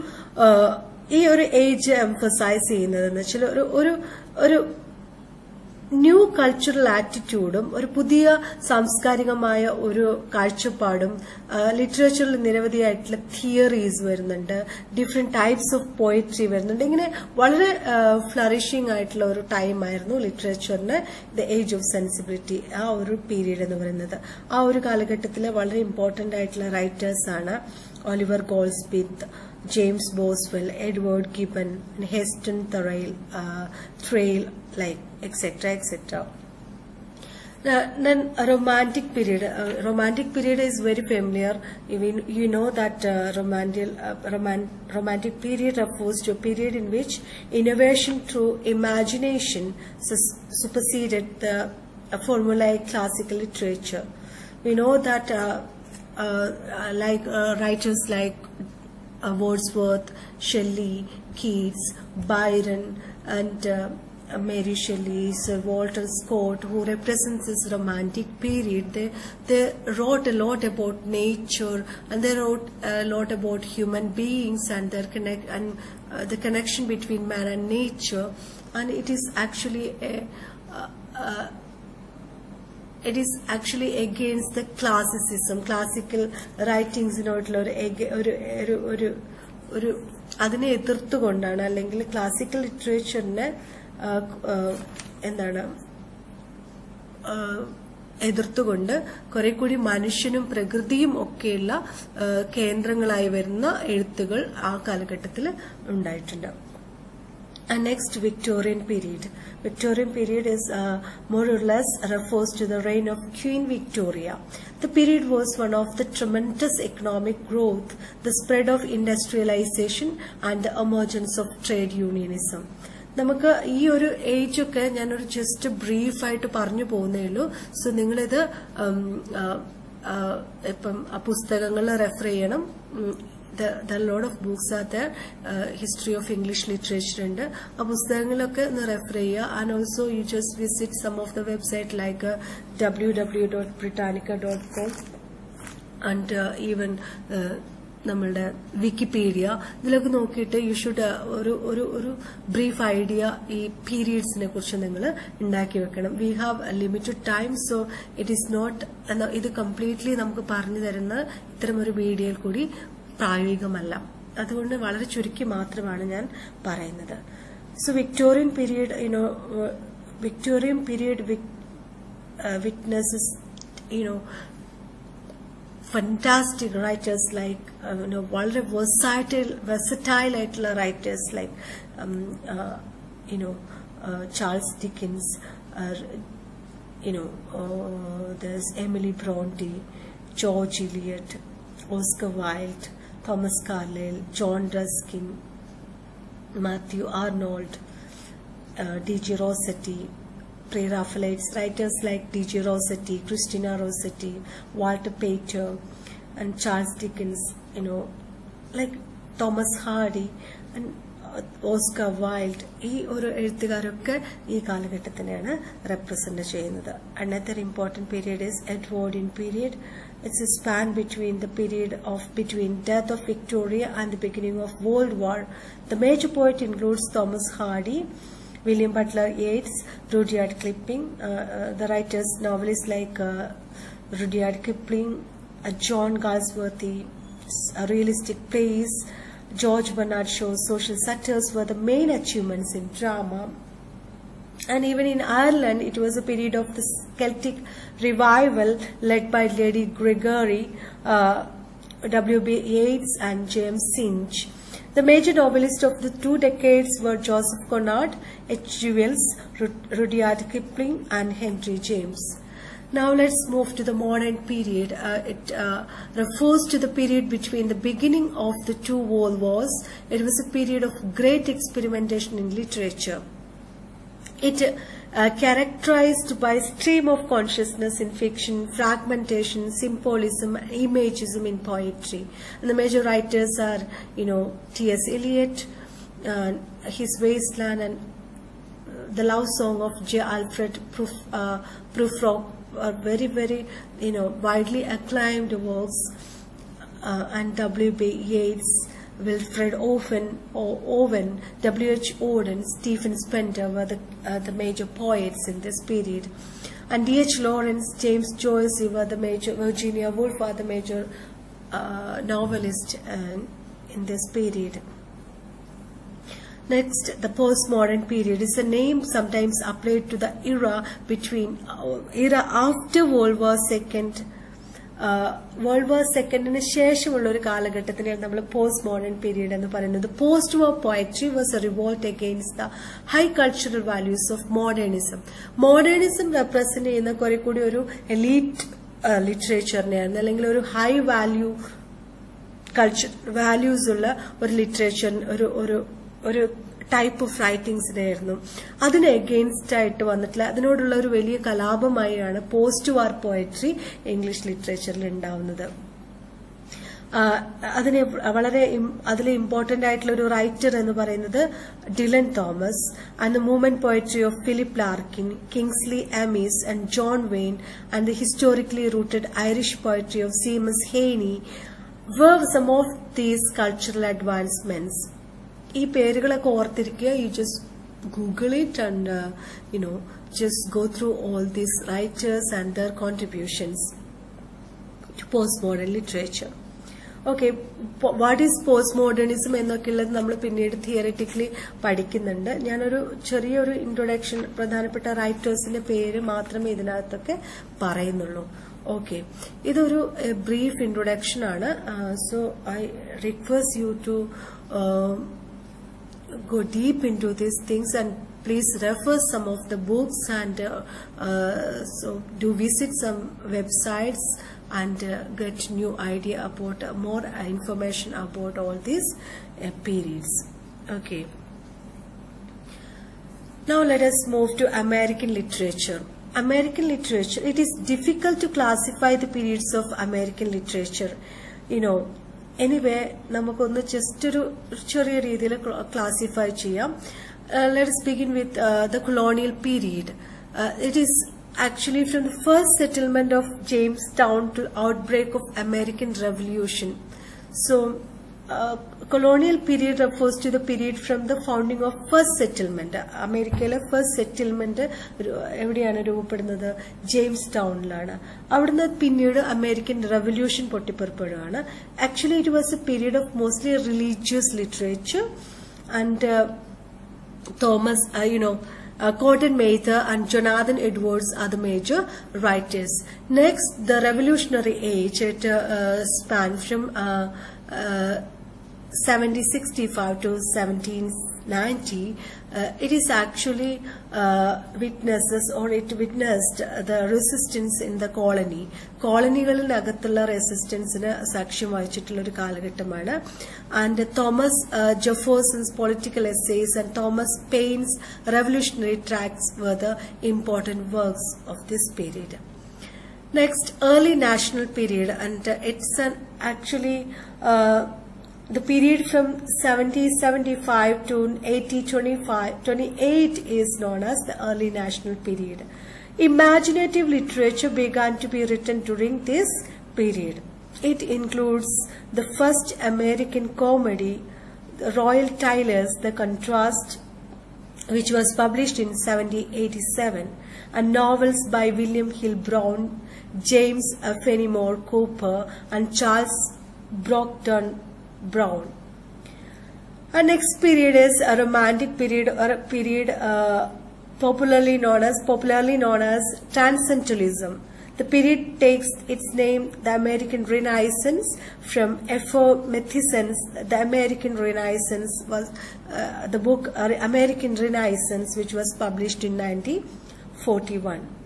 Speaker 1: ഈ ഒരു age emphasise ചെയ്യുന്നതെന്ന് വെച്ചാൽ ഒരു ഒരു new cultural ആറ്റിറ്റ്യൂഡും ഒരു പുതിയ സാംസ്കാരികമായ ഒരു കാഴ്ചപ്പാടും ലിറ്ററേച്ചറിൽ നിരവധിയായിട്ടുള്ള തിയറീസ് വരുന്നുണ്ട് ഡിഫറെന്റ് ടൈപ്സ് ഓഫ് പോയട്രി വരുന്നുണ്ട്. ഇങ്ങനെ വളരെ ഫ്ലറിഷിംഗ് ആയിട്ടുള്ള ഒരു ടൈം ആയിരുന്നു ലിറ്ററേച്ചറിന് ദ ഏജ് ഓഫ് സെൻസിബിലിറ്റി ആ ഒരു പീരീഡ് എന്ന് പറയുന്നത്. ആ ഒരു കാലഘട്ടത്തിലെ വളരെ ഇമ്പോർട്ടന്റ് ആയിട്ടുള്ള റൈറ്റേഴ്സാണ് Oliver Goldsmith James Boswell Edward Gibbon Hester Thrale Thrale, like etc. etc. Then romantic period. Uh, romantic period is very familiar. Even you know that uh, romantic uh, roman- romantic period refers to a period in which innovation through imagination superseded the formulaic classical literature. We know that uh, uh, uh, like writers like Wordsworth, Shelley, Keats, Byron, and Mary Shelley, Sir Walter Scott, who represents this romantic period, they, they wrote a lot about nature and they wrote a lot about human beings and their connect and uh, the connection between man and nature. And it is actually a uh, uh, it is actually against the classicism classical writings in order ഒരു ഒരു അതിനെ എതിർത്തുകൊണ്ടാണ് അല്ലെങ്കിൽ classical ലിറ്ററേച്ചറിനെ എന്താണ്? എതിർത്തുകൊണ്ട് കുറെ കൂടി മനുഷ്യനും പ്രകൃതിയും ഒക്കെയുള്ള കേന്ദ്രങ്ങളായി വരുന്ന എഴുത്തുകൾ ആ കാലഘട്ടത്തിൽ ഉണ്ടായിട്ടുണ്ട്. Next Victorian period Victorian period is more less refers to the reign of Queen Victoria the period was one of the tremendous economic growth the spread of industrialisation and the emergence of trade unionism നമുക്ക് ഈ ഒരു age ഒക്കെ ഞാനൊരു just ബ്രീഫായിട്ട് പറഞ്ഞു പോകുന്നേ ഉള്ളൂ. So നിങ്ങളിത് ഇപ്പം പുസ്തകങ്ങൾ റെഫർ ചെയ്യണം. The load of books are the history of English literature ഉണ്ട്. ആ പുസ്തകങ്ങളൊക്കെ ഒന്ന് റെഫർ ചെയ്യുക. And also you just visit some of the website like W W dot Britannica dot com and even നമ്മളുടെ വിക്കിപീഡിയ. ഇതിലൊക്കെ നോക്കിയിട്ട് you should ഒരു ഒരു ഒരു ബ്രീഫ് ഐഡിയ ഈ പീരീഡ്സിനെ കുറിച്ച് നിങ്ങൾ ഉണ്ടാക്കി വെക്കണം. We have limited time so it is not ഇത് കംപ്ലീറ്റ്ലി നമുക്ക് പറഞ്ഞു തരുന്ന ഇത്തരം ഒരു വീഡിയോയിൽ കൂടി പ്രായോഗികമല്ല. അതുകൊണ്ട് വളരെ ചുരുക്കി മാത്രമാണ് ഞാൻ പറയുന്നത്. So Victorian period you know Victorian period witnesses you know fantastic writers like uh, you know വളരെ versatile versatile ആയിട്ടുള്ള writers like um, uh, you know uh, Charles Dickens uh, you know, uh, there's Emily Bronte, George Eliot, Oscar Wilde, Thomas Carlyle, John Ruskin, Matthew Arnold, uh, D.G. Rossetti, pre-Raphaelites, writers like D.G. Rossetti, Christina Rossetti, Walter Pater, and Charles Dickens, you know, like Thomas Hardy, and uh, Oscar Wilde, these are represented Another important period is Edwardian period. It's a span between the period of between death of Victoria and the beginning of World War. The major poet includes Thomas Hardy, William Butler Yeats, Rudyard Kipling, uh, uh, the writers, novelists like uh, Rudyard Kipling, John Galsworthy, realistic plays, George Bernard Shaw's social satires were the main achievements in drama. And even in Ireland, it was a period of the Celtic revival led by Lady Gregory, uh, W.B. Yeats, and James Synge. The major novelists of the two decades were Joseph Conrad, H. G. Wells, Rudyard Kipling, and Henry James. Now let's move to the modern period. Uh, it uh, refers to the period between the beginning of the two world wars. It was a period of great experimentation in literature. It uh, characterized by stream of consciousness in fiction, fragmentation, symbolism, imagism in poetry. And the major writers are, you know, T.S. Eliot, uh, his Wasteland, and the love song of J. Alfred uh, Prufrock are very, very, you know, widely acclaimed works. Uh, and W.B. Yeats, Wilfred Owen, or Owen, W.H. Auden, Stephen Spender were the, uh, the major poets in this period. And D.H. Lawrence, James Joyce were the major, Virginia Woolf are the major uh, uh, in this period. Next, the postmodern period is a name sometimes applied to the era between uh, era after World War Second. World war സെക്കൻഡിന് ശേഷമുള്ള ഒരു കാലഘട്ടത്തിനെയാണ് നമ്മൾ post modern period എന്ന് പറയുന്നത്. Post war poetry was a revolt against the high cultural values of modernism modernism represent ചെയ്യുന്ന കുറെ കൂടി ഒരു എലീറ്റ് ലിറ്ററേച്ചറിനെയാണ് അല്ലെങ്കിൽ ഒരു ഹൈ വാല്യൂ കൾച്ചർ വാല്യൂസ് ഉള്ള ഒരു ലിറ്ററേച്ചർ ഒരു ഒരു ഒരു ടൈപ്പ് ഓഫ് റൈറ്റിംഗ്സിനായിരുന്നു അതിന് എഗെയിൻസ്റ്റ് ആയിട്ട് വന്നിട്ടില്ല. അതിനോടുള്ള ഒരു വലിയ കലാപമായാണ് പോസ്റ്റ് വാർ പോയട്രി ഇംഗ്ലീഷ് ലിറ്ററേച്ചറിൽ ഉണ്ടാവുന്നത് അതിന് വളരെ അതിൽ ഇമ്പോർട്ടന്റ് ആയിട്ടുള്ള ഒരു റൈറ്റർ എന്ന് പറയുന്നത് Dylan Thomas and the movement poetry of Philip Larkin Kingsley Amis and John Wain and the historically rooted Irish poetry of Seamus Heaney were some of these cultural advancements. ഈ പേരുകളൊക്കെ ഓർത്തിരിക്കുക. You just Google it and you know just go through all these writers and their contributions to post modern literature okay what is post modernism എന്നൊക്കെ ഉള്ളത് നമ്മൾ പിന്നീട് theoretically പഠിക്കുന്നുണ്ട്. ഞാനൊരു ചെറിയൊരു ഇൻട്രൊഡക്ഷൻ പ്രധാനപ്പെട്ട റൈറ്റേഴ്സിന്റെ പേര് മാത്രമേ ഇതിനകത്തൊക്കെ പറയുന്നുള്ളൂ. ഓക്കെ ഇതൊരു ബ്രീഫ് ഇൻട്രൊഡക്ഷൻ ആണ്. So I request you to go deep into these things and please refer some of the books and uh, uh, so do visit some websites and uh, get new idea about more information about all these periods okay. Now let us move to american literature. American literature it is difficult to classify the periods of american literature. You know anyway നമുക്കൊന്ന് just ഒരു ചെറിയ രീതിയിൽ classify ചെയ്യാം let's begin with the colonial period it is actually from the first settlement of James town to outbreak of American revolution so colonial period refers to the period from the founding of first settlement അമേരിക്കയിലെ first settlement എവിടെയാണ് രൂപപ്പെടുന്നത്? James ടൗണിലാണ് അവിടുന്ന് പിന്നീട് American revolution പൊട്ടിപ്പുറപ്പെടുകയാണ്. Actually it was a period of mostly religious literature and Thomas you know Uh, Cotton Mather and Jonathan Edwards are the major writers. Next, the Revolutionary Age, it uh, uh, 1765 to 1790. uh, it is actually uh, witnesses or it witnessed the resistance in the colony. കോളനികളിനകത്തുള്ള റെസിസ്റ്റൻസിന് സാക്ഷ്യം വഹിച്ചിട്ടുള്ള ഒരു കാലഘട്ടമാണ് and Thomas Jefferson's political essays and Thomas Paine's revolutionary tracts were the important works of this period. Next, early national period, and uh, it's an actually uh, the period from 1775 to 1825, 28 is known as the early national period. Imaginative literature began to be written during this period. It includes the first American comedy, The Royall Tyler's, The Contrast, which was published in 1787, and novels by William Hill Brown, James Fenimore Cooper, and Charles Brockden Brown. Our next period is a romantic period or a period uh, popularly known as popularly known as Transcendentalism. The period takes its name, the American Renaissance, from. Matthiessen's The American Renaissance was uh, the book uh, American Renaissance, which was published in 1941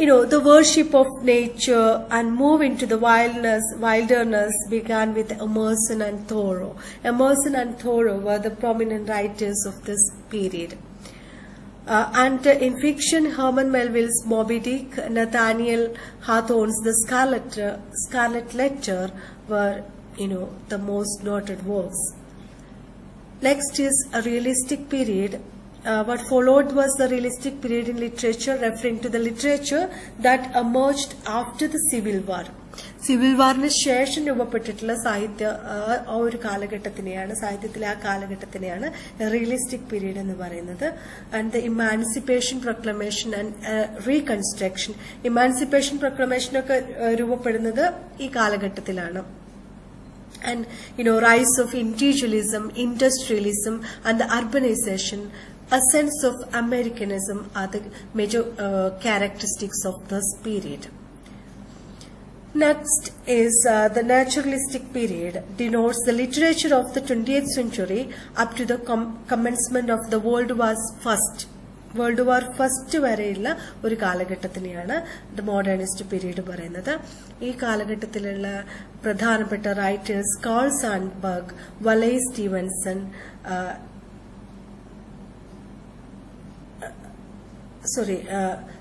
Speaker 1: you know, the worship of nature and move into the wilderness, wilderness began with Emerson and Thoreau. Emerson and Thoreau were the prominent writers of this period. Uh, and uh, in fiction, Herman Melville's Moby Dick, Nathaniel Hawthorne's The Scarlet, uh, Scarlet Letter were, you know, the most noted works. Next is a realistic period. Uh, what followed was the realistic period in literature, referring to the literature that emerged after the Civil War. Civil വാറിന് ശേഷം രൂപപ്പെട്ടിട്ടുള്ള സാഹിത്യ ആ, ഒരു കാലഘട്ടത്തിനെയാണ് സാഹിത്യത്തിലെ ആ കാലഘട്ടത്തിനെയാണ് realistic period എന്ന് പറയുന്നത്. And the emancipation proclamation and reconstruction emancipation പ്രൊക്ലമേഷനൊക്കെ രൂപപ്പെടുന്നത് ഈ കാലഘട്ടത്തിലാണ്. And you know rise of industrialism and the urbanization a sense of americanism are the major uh, characteristics of this period Next is uh, the naturalistic period, denotes the literature of the 20th century up to the com- commencement of the World War First. World war first വരെയുള്ള ഒരു കാലഘട്ടത്തിനെയാണ് the modernist period പറയുന്നത് ഈ കാലഘട്ടത്തിലുള്ള പ്രധാനപ്പെട്ട writers Carl Sandburg വലൈ Stevenson sorry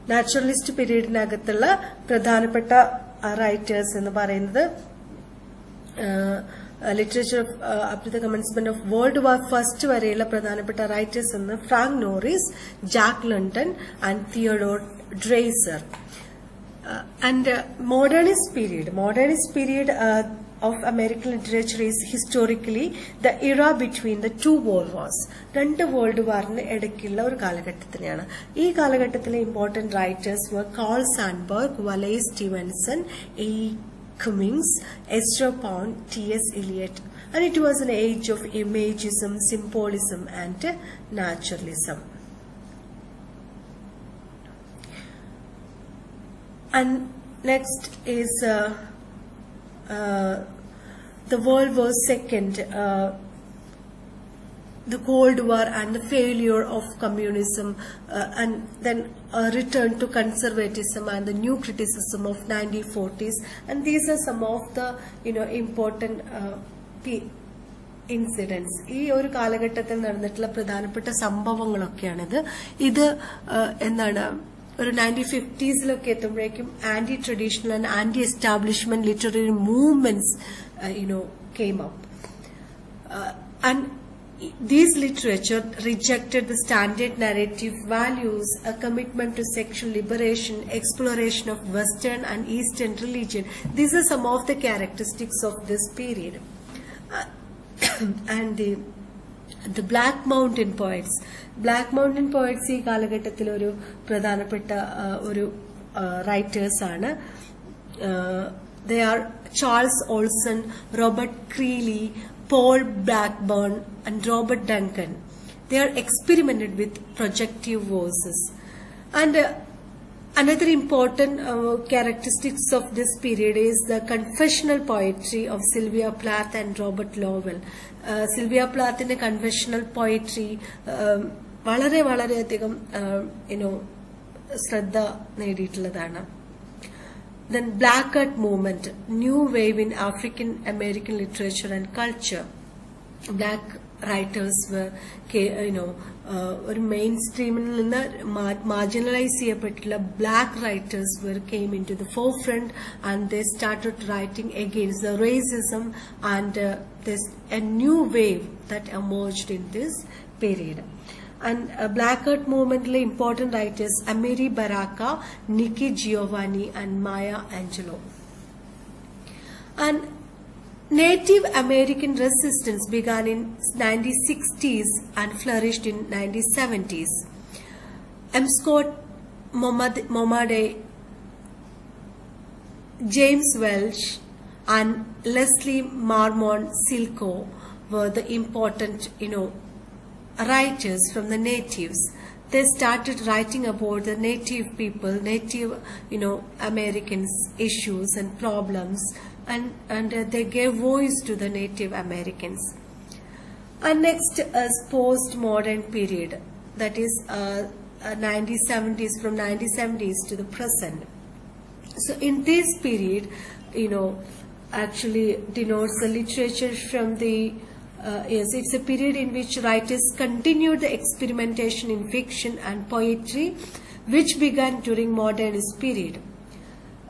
Speaker 1: naturalist പീരീഡിനകത്തുള്ള പ്രധാനപ്പെട്ട writers എന്ന് പറയുന്നത് literature of to commencement of world war first വരെയുള്ള പ്രധാനപ്പെട്ട റൈറ്റേഴ്സ് എന്ന് Frank Norris Jack London and Theodore Dreiser and modernist period modernist period of American literature is historically the ഇറ between the two world wars രണ്ട് world വാറിന് ഇടയ്ക്കുള്ള ഒരു കാലഘട്ടത്തിനെയാണ് ഈ കാലഘട്ടത്തിലെ important writers വർ call Sandburg വലൈ Stephenson A Cummings, Ezra Pound, T.S. Eliot, and it was an age of imagism, symbolism, and uh, naturalism. And next is uh, uh, the World War Second, uh, the Cold War and the failure of communism, uh, and then a return to conservatism and the new criticism of 1940s. And these are some of the, you know, important uh, incidents ഈ ഒരു കാലഘട്ടത്തിൽ നടന്നിട്ടുള്ള പ്രധാനപ്പെട്ട സംഭവങ്ങളൊക്കെയാണിത് ഇത് എന്താണ് ഒരു nineteen ഫിഫ്റ്റീസിലൊക്കെ എത്തുമ്പോഴേക്കും anti traditional and anti establishment literary movements you know came up uh, and these literature rejected the standard narrative values, a commitment to sexual liberation, exploration of Western and Eastern religion. These are some of the characteristics of this period. Uh, <coughs> and the the black Mountain poets Black Mountain poets ഈ കാലഘട്ടത്തിൽ ഒരു പ്രധാനപ്പെട്ട ഒരു writers ആണ് they are Charles Olson Robert Creeley Paul Blackburn and Robert Duncan are experimented with projective verses and and Another important uh, characteristics of this period is the confessional poetry of Sylvia Plath and Robert Lowell. Uh, Sylvia plath's confessional poetry um, വളരെ വളരെയധികം you know ശ്രദ്ധ നേടിയിട്ടുള്ളതാണ്. Then black art movement new wave in African American literature and culture black writers know, ഒരു main സ്ട്രീമിൽ നിന്ന് marginalise ചെയ്യപ്പെട്ടിട്ടുള്ള black writers were came in to the forefront and the started writing against the racism and a new wave that emerged in this period and uh, Black Earth movement important writers Amiri Baraka, Nikki Giovanni and Maya Angelou. And Native American resistance began in 1960s and flourished in 1970s. M. Scott Momaday, James Welch and Leslie Marmon Silko were the important, you know, writers from the natives. They started writing about the native people, native, you know, Americans issues and problems and, and uh, they gave voice to the native Americans. And next is post-modern period, that is uh, uh, 1970s, from 1970s to the present. So in this period, you know, actually denotes the literature from the uh, yes, it's a period in which writers continued the experimentation in fiction and poetry, which began during modernist period.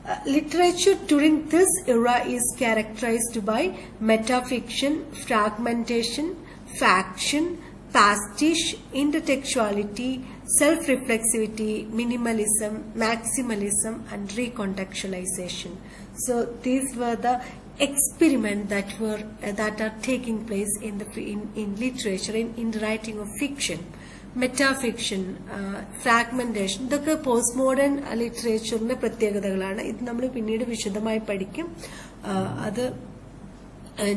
Speaker 1: Uh, literature during this era is characterized by metafiction, fragmentation, faction, pastiche, intertextuality, self-reflexivity, minimalism, maximalism, and recontextualization. So these were the experiment that were uh, that are taking place in the in, in literature in, in writing of fiction metafiction fragmentation ഇതൊക്കെ post modern ലിറ്ററേച്ചറിന്റെ പ്രത്യേകതകളാണ്. ഇത് നമ്മൾ പിന്നീട് വിശദമായി പഠിക്കും. അത്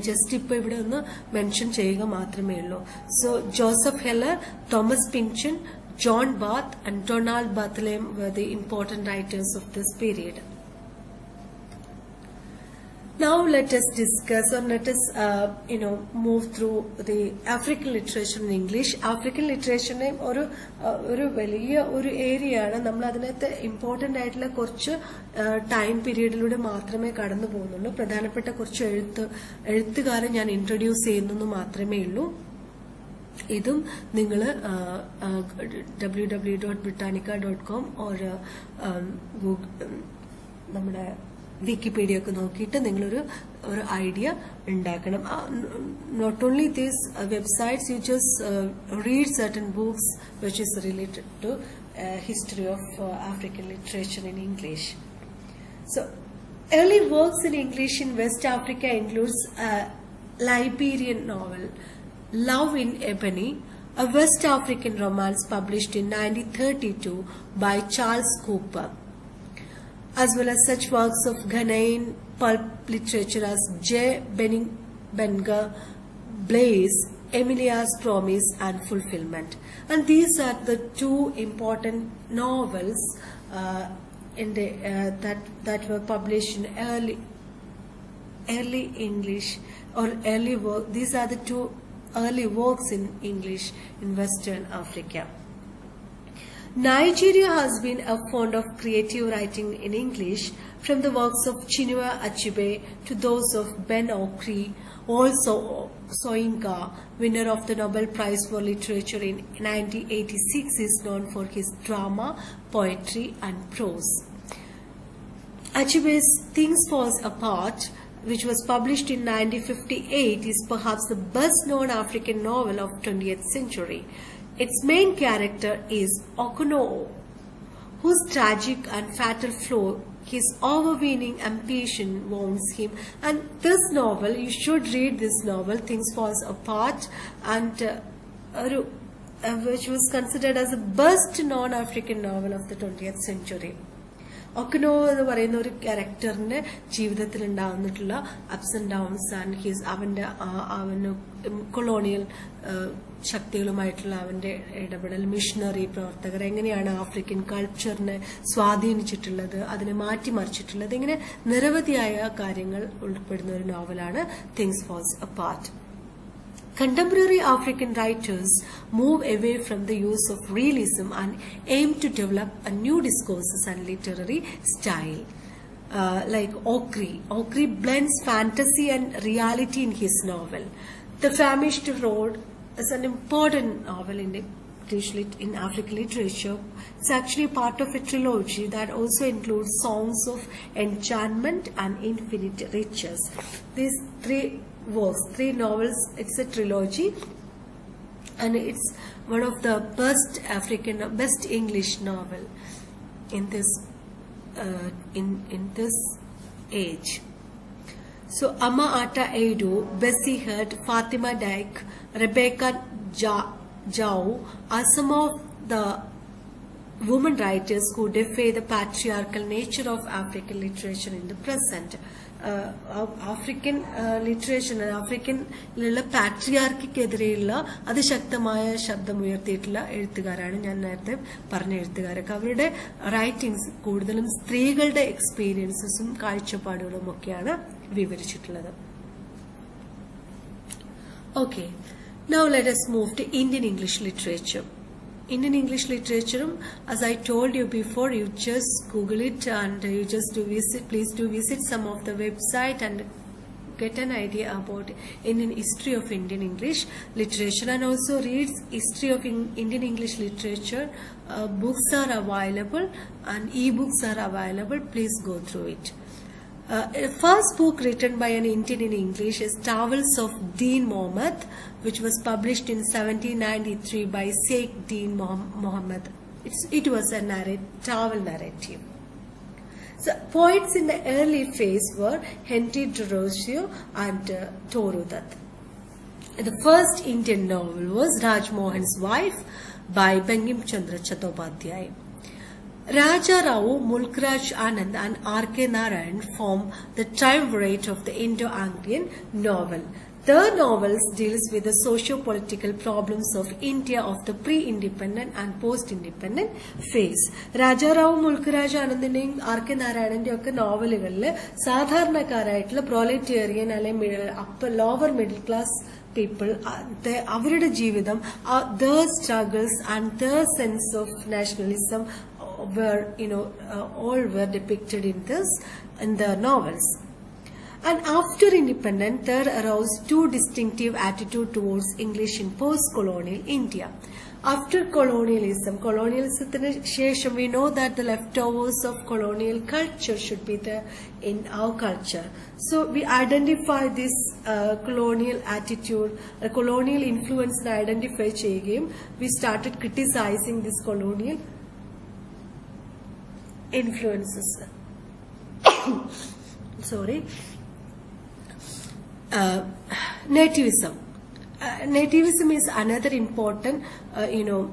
Speaker 1: just ഇപ്പൊ ഇവിടെ ഒന്ന് മെൻഷൻ ചെയ്യുക മാത്രമേ ഉള്ളൂ. So Joseph Heller Thomas Pynchon John Barth and Donald Barthelme were the important writers of this period. Now let us discuss or let us, uh, you know, move through the African literature in English. African literature ഒരു ഒരു വലിയ ഒരു area ആണ് നമ്മൾ അതിനകത്ത് important ആയിട്ടുള്ള കുറച്ച് time പീരീഡിലൂടെ മാത്രമേ കടന്നു പോകുന്നുള്ളൂ പ്രധാനപ്പെട്ട കുറച്ച് എഴുത്ത് എഴുത്തുകാരെ ഞാൻ ഇൻട്രൊഡ്യൂസ് ചെയ്യുന്നു മാത്രമേ ഉള്ളൂ ഇതും നിങ്ങൾ W W dot Britannica dot com or നമ്മുടെ വിക്കിപീഡിയ ഒക്കെ നോക്കിയിട്ട് നിങ്ങളൊരു ഒരു ഐഡിയ ഉണ്ടാക്കണം not only these websites you just read certain books which is related to history of African literature in English so early works in English in West Africa includes a Liberian novel, Love in Ebony, a West African romance published in 1932 by Charles Cooper as well as such works of Ghanaian pulp literature as J. Benga, Blay's, Emilia's Promise and Fulfillment. And these are the two important novels uh, in the, uh, that, that were published in early, early English or early work. These are the two early works in English in Western Africa. Nigeria has been a fond of creative writing in English, from the works of Chinua Achebe to those of Ben Okri, Wole Soyinka, winner of the Nobel Prize for Literature in 1986, is known for his drama, poetry and prose. Achebe's Things Falls Apart, which was published in 1958, is perhaps the best known African novel of 20th century. Its main character is Okono, whose tragic and fatal flaw, his overweening ambition wounds him. And this novel, you should read this novel, Things Falls Apart, and uh, uh, which was considered as the best non-African novel of the 20th century. Okonkwo എന്ന് പറയുന്ന ഒരു ക്യാരക്ടറിന്റെ ജീവിതത്തിൽ ഉണ്ടാകുന്നിട്ടുള്ള ups and downs and his അവന്റെ അവന് colonial ശക്തികളുമായിട്ടുള്ള അവന്റെ ഇടപെടൽ missionary പ്രവർത്തകർ എങ്ങനെയാണ് ആഫ്രിക്കൻ കൾച്ചറിനെ സ്വാധീനിച്ചിട്ടുള്ളത് അതിനെ മാറ്റിമറിച്ചിട്ടുള്ളത് ഇങ്ങനെ നിരവധിയായ കാര്യങ്ങൾ ഉൾപ്പെടുന്ന ഒരു നോവലാണ് Things Fall Apart Contemporary African writers move away from the use of realism and aim to develop a new discourses and literary style. Uh, like Okri. Okri blends fantasy and reality in his novel. The Famished Road is an important novel in British lit- in African literature. It's actually part of a trilogy that also includes songs of enchantment and infinite riches. These three works, three novels, it's a trilogy and it's one of the best African, best English novel in this, uh, in, in this age. So Ama Ata Aidoo, Bessie Head, Fatima Dike, Rebecca Ja- Jau are some of the women writers who defy the patriarchal nature of African literature in the present. African literature ആഫ്രിക്കനിലുള്ള പാട്രിയാർക്കിക്കെതിരെയുള്ള അതിശക്തമായ ശബ്ദമുയർത്തിയിട്ടുള്ള എഴുത്തുകാരാണ് ഞാൻ നേരത്തെ പറഞ്ഞ എഴുത്തുകാരൊക്കെ. അവരുടെ writings കൂടുതലും സ്ത്രീകളുടെ എക്സ്പീരിയൻസസും കാഴ്ചപ്പാടുകളും ഒക്കെയാണ് വിവരിച്ചിട്ടുള്ളത്. Okay now let's move to Indian English literature. Indian English literature, as I told you before, you just Google it and you just do visit, please do visit some of the website and get an idea about Indian history of Indian English literature and also read history of in- Indian English literature. Uh, books are available and e-books are available. Please go through it. Uh, first book written by an Indian in English is Travels of Dean Mohammed, which was published in 1793 by Sheikh Dean Moh- Mohammed. It's, it was a narrate, travel narrative. So poets in the early phase were Henry Thoreau and uh, Toru Dutt. The first Indian novel was Raj Mohan's Wife by Bankim Chandra Chattopadhyay. Raja Rao, Mulkraj Anand and R.K. Narayan form the triumvirate of the Indo-Anglian novel. The novel deals with the socio-political problems of India of the pre-independent and post-independent phase. Rajarao മുൾക്കരാജ് ആനന്ദിന്റെയും R K നാരായണന്റെയും ഒക്കെ നോവലുകളിൽ സാധാരണക്കാരായിട്ടുള്ള പ്രോലറ്റേറിയൻ അല്ലെങ്കിൽ upper lower middle class people അവരുടെ ജീവിതം their struggles and their sense of nationalism were you know uh, all were depicted in this in the novels. And after independence there arose two distinctive attitude towards english in post-colonial india. After colonialism colonialism shesham we know that the leftovers of colonial culture should be there in our culture. So we identify this uh, colonial attitude uh, colonial influence identify cheyugayum we started criticizing this colonial influences. Sorry. Uh, nativism. Uh, nativism is another important, uh, you know,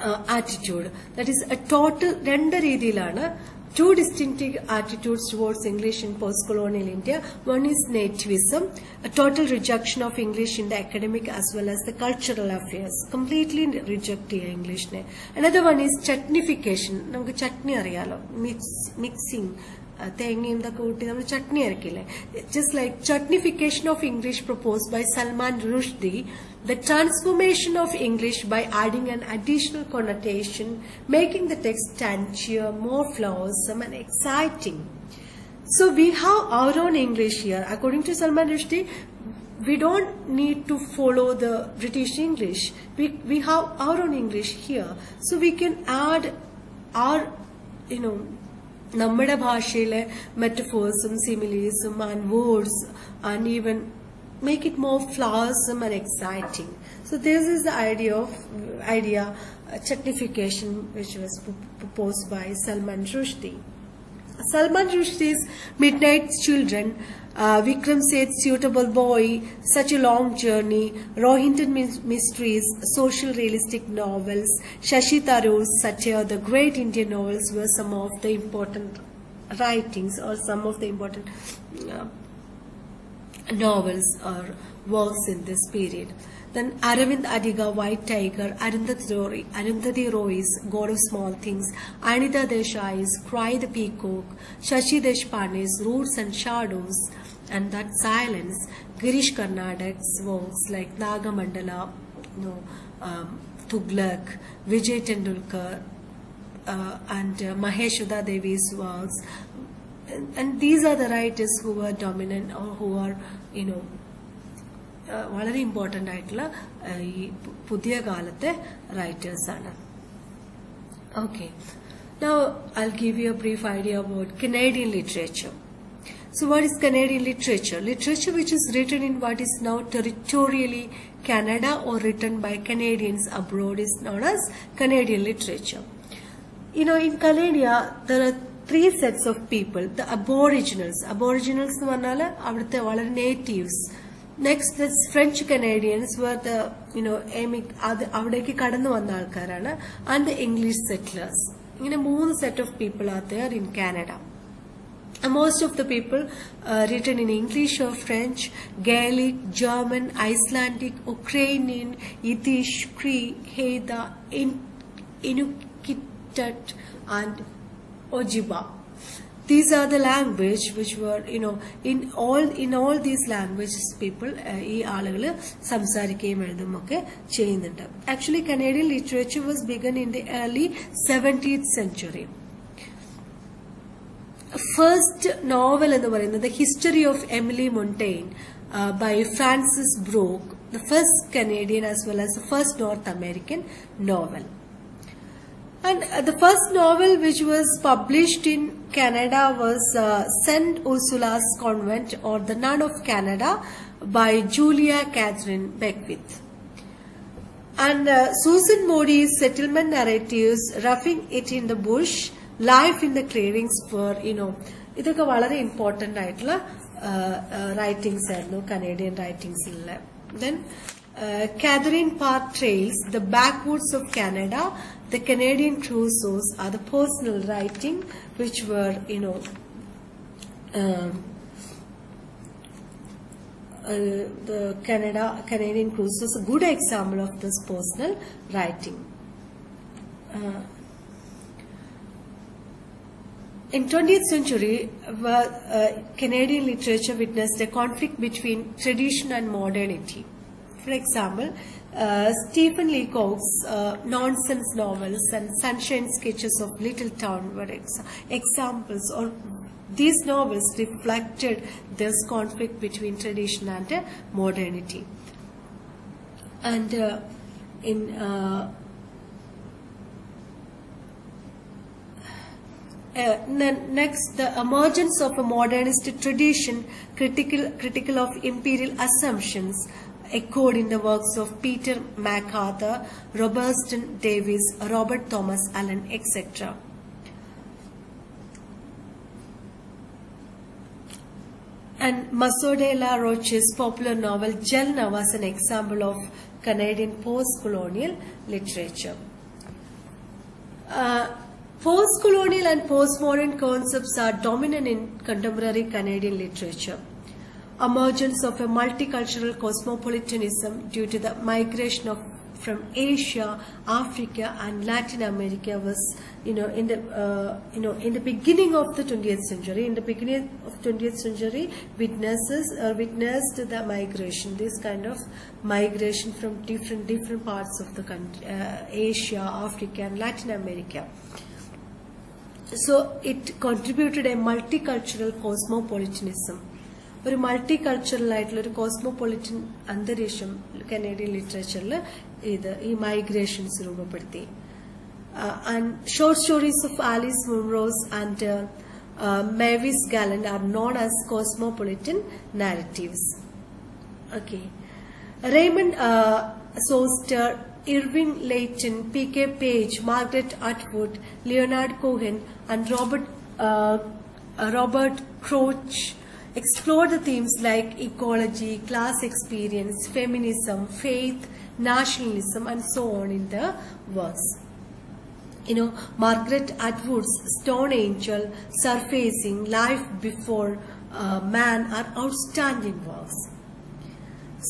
Speaker 1: uh, attitude. That is a total രണ്ട് രീതിയിലാണ് two distinctive attitudes towards English in post-colonial India. One is nativism, a total rejection of English in the academic as well as the cultural affairs. Completely reject ചെയ്യുക ഇംഗ്ലീഷിനെ Another one is chutnification. നമുക്ക് ചട്നി അറിയാലോ mixing തേങ്ങയും ഇതൊക്കെ കൂട്ടി നമ്മൾ ചട്നി അരക്കില്ലേ just like chutnification of English propose by Salman Rushdie the transformation of English by adding an additional connotation, making the text tangier, more flowsome and exciting. So we have our own English here. According to Salman Rushdie, we don't need to follow the British English. We, we have our own English here. So we can add our, you know, നമ്മുടെ ഭാഷയിലെ മെറ്റഫേഴ്സും സിമിലീസും and words and even make it more flowersome and exciting. So this is the idea of idea uh, chutnification which was proposed by Salman Rushdie. Salman Rushdie's Midnight Children uh, Vikram Seth's Suitable Boy, Such a Long Journey, Rohinton Mys- Mistry's, social realistic novels, Shashi Tharoor's Satya, the great Indian novels were some of the important writings or some of the important uh, novels or works in this period. Then Aravind Adiga, White Tiger, Arundhati Roy, Arundhati Roy's God of Small Things, Anita Desai's Cry the Peacock, Shashi Deshpande's Roots and Shadows, and That Silence, Girish Karnadak's works like Nagamandala, you know, um, Tughlaq, Vijay Tendulkar, uh, and uh, Maheshwada Devi's works. And, and these are the writers who were dominant or who are, you know, uh, വളരെ important ആയിട്ടുള്ള uh, ഈ പു- പുതിയ കാലത്തെ റൈറ്റേഴ്സാണ് okay Now I'll give you a brief idea about Canadian literature. So what is Canadian literature? Literature which is written in what is now territorially Canada or written by Canadians abroad is known as Canadian literature. You know, in Canada, there are three sets of people. The aboriginals. Aboriginals എന്ന് പറഞ്ഞാൽ അവിടുത്തെ വളരെ natives next thus French the you know എമി അത് അവിടേക്ക് കടന്നു വന്ന ആൾക്കാരാണ് ആൻഡ് ദ ഇംഗ്ലീഷ് സെറ്റിലേഴ്സ് ഇങ്ങനെ മൂന്ന് set of people are most of the people uh, written in English or French, Gaelic, German, Icelandic, Ukrainian, Yiddish, Cree, Haida, In- Inuktitut, and Ojibwa. These are the language which were, you know, in all in all these languages people uh, ഈ ആളുകൾ സംസാരിക്കുകയും എഴുതുകയും ഒക്കെ ചെയ്യുന്നുണ്ട് actually Canadian literature was began in the early seventeenth century First novel in the world, the History of Emily Montague, uh, by Francis Brooke the first Canadian as well as the first North American novel. And uh, the first novel which was published in Canada was uh, St. Ursula's Convent or The Nun of Canada by Julia Catherine Beckwith. And uh, Susan Moodie's settlement narratives, Roughing It in the Bush Life in the Clearings were, you know, ഇതൊക്കെ വളരെ important ആയിട്ടുള്ള writings ആയിരുന്നു Canadian റൈറ്റിംഗ്സിലുള്ള then Catherine Parr Traill's the backwoods of Canada the Canadian Crusoes are the personal writing which were, you know, um, uh, the Canada Canadian cruise was a good example of this personal writing. Uh, in 20th century, uh, Canadian literature witnessed a conflict between tradition and modernity. For example, uh, Stephen Leacock's uh, nonsense novels and sunshine sketches of Little Town were ex- examples or these novels reflected this conflict between tradition and uh, modernity. And uh, in uh, next, the emergence of a modernist tradition, critical, critical of imperial assumptions, echoed in the works of Peter McArthur, Robertson Davies, Robert Thomas Allen, etc. And Mazo de la Roche's popular novel Jalna was an example of Canadian post-colonial literature. Uh, post-colonial and postmodern concepts are dominant in contemporary Canadian literature. Emergence of a multicultural cosmopolitanism due to the migration of from Asia, Africa, and Latin America was, you know, in the, uh, you know, in the beginning of the 20th century. In the beginning of 20th century, witnesses uh, witnessed the migration, this kind of migration from different different parts of the country, uh, Asia, Africa, and Latin America So it contributed a multicultural cosmopolitanism. ഒരു multi cultural ആയിട്ടുള്ള ഒരു cosmopolitan അന്തരീക്ഷം Canadian ലിറ്ററേച്ചറിൽ ഇത് ഈ migrations രൂപപ്പെടുത്തി and short stories of Alice Munro's and Mavis Gallant are known as cosmopolitan narratives okay Raymond zoster Irving Layton, P.K. Page, Margaret Atwood, Leonard Cohen, and Robert uh, Robert Kroetsch explored the themes like ecology, class experience, feminism, faith, nationalism, and so on in the works. You know, Margaret Atwood's Stone Angel, Surfacing, Life Before uh, Man are outstanding works.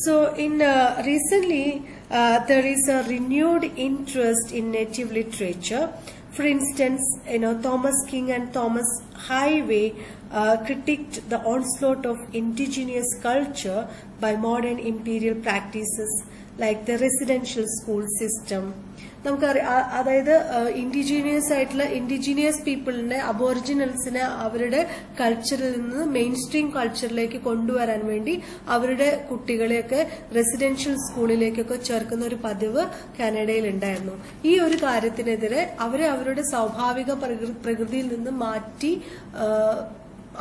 Speaker 1: So, in uh, recently, uh, there is a renewed interest in native literature. For instance, you know, Thomas King and Tomson Highway uh, critiqued the onslaught of indigenous culture by modern imperial practices like the residential school system. നമുക്കറിയാം അതായത് indigenous ആയിട്ടുള്ള indigenous പീപ്പിളിനെ അബോറിജിനൽസിനെ അവരുടെ കൾച്ചറിൽ നിന്ന് main stream കൾച്ചറിലേക്ക് കൊണ്ടുവരാൻ വേണ്ടി അവരുടെ കുട്ടികളെയൊക്കെ റെസിഡൻഷ്യൽ സ്കൂളിലേക്കൊക്കെ ചേർക്കുന്ന ഒരു പതിവ് കാനഡയിൽ ഉണ്ടായിരുന്നു. ഈ ഒരു കാര്യത്തിനെതിരെ അവരെ അവരുടെ സ്വാഭാവിക പ്രകൃതിയിൽ നിന്ന് മാറ്റി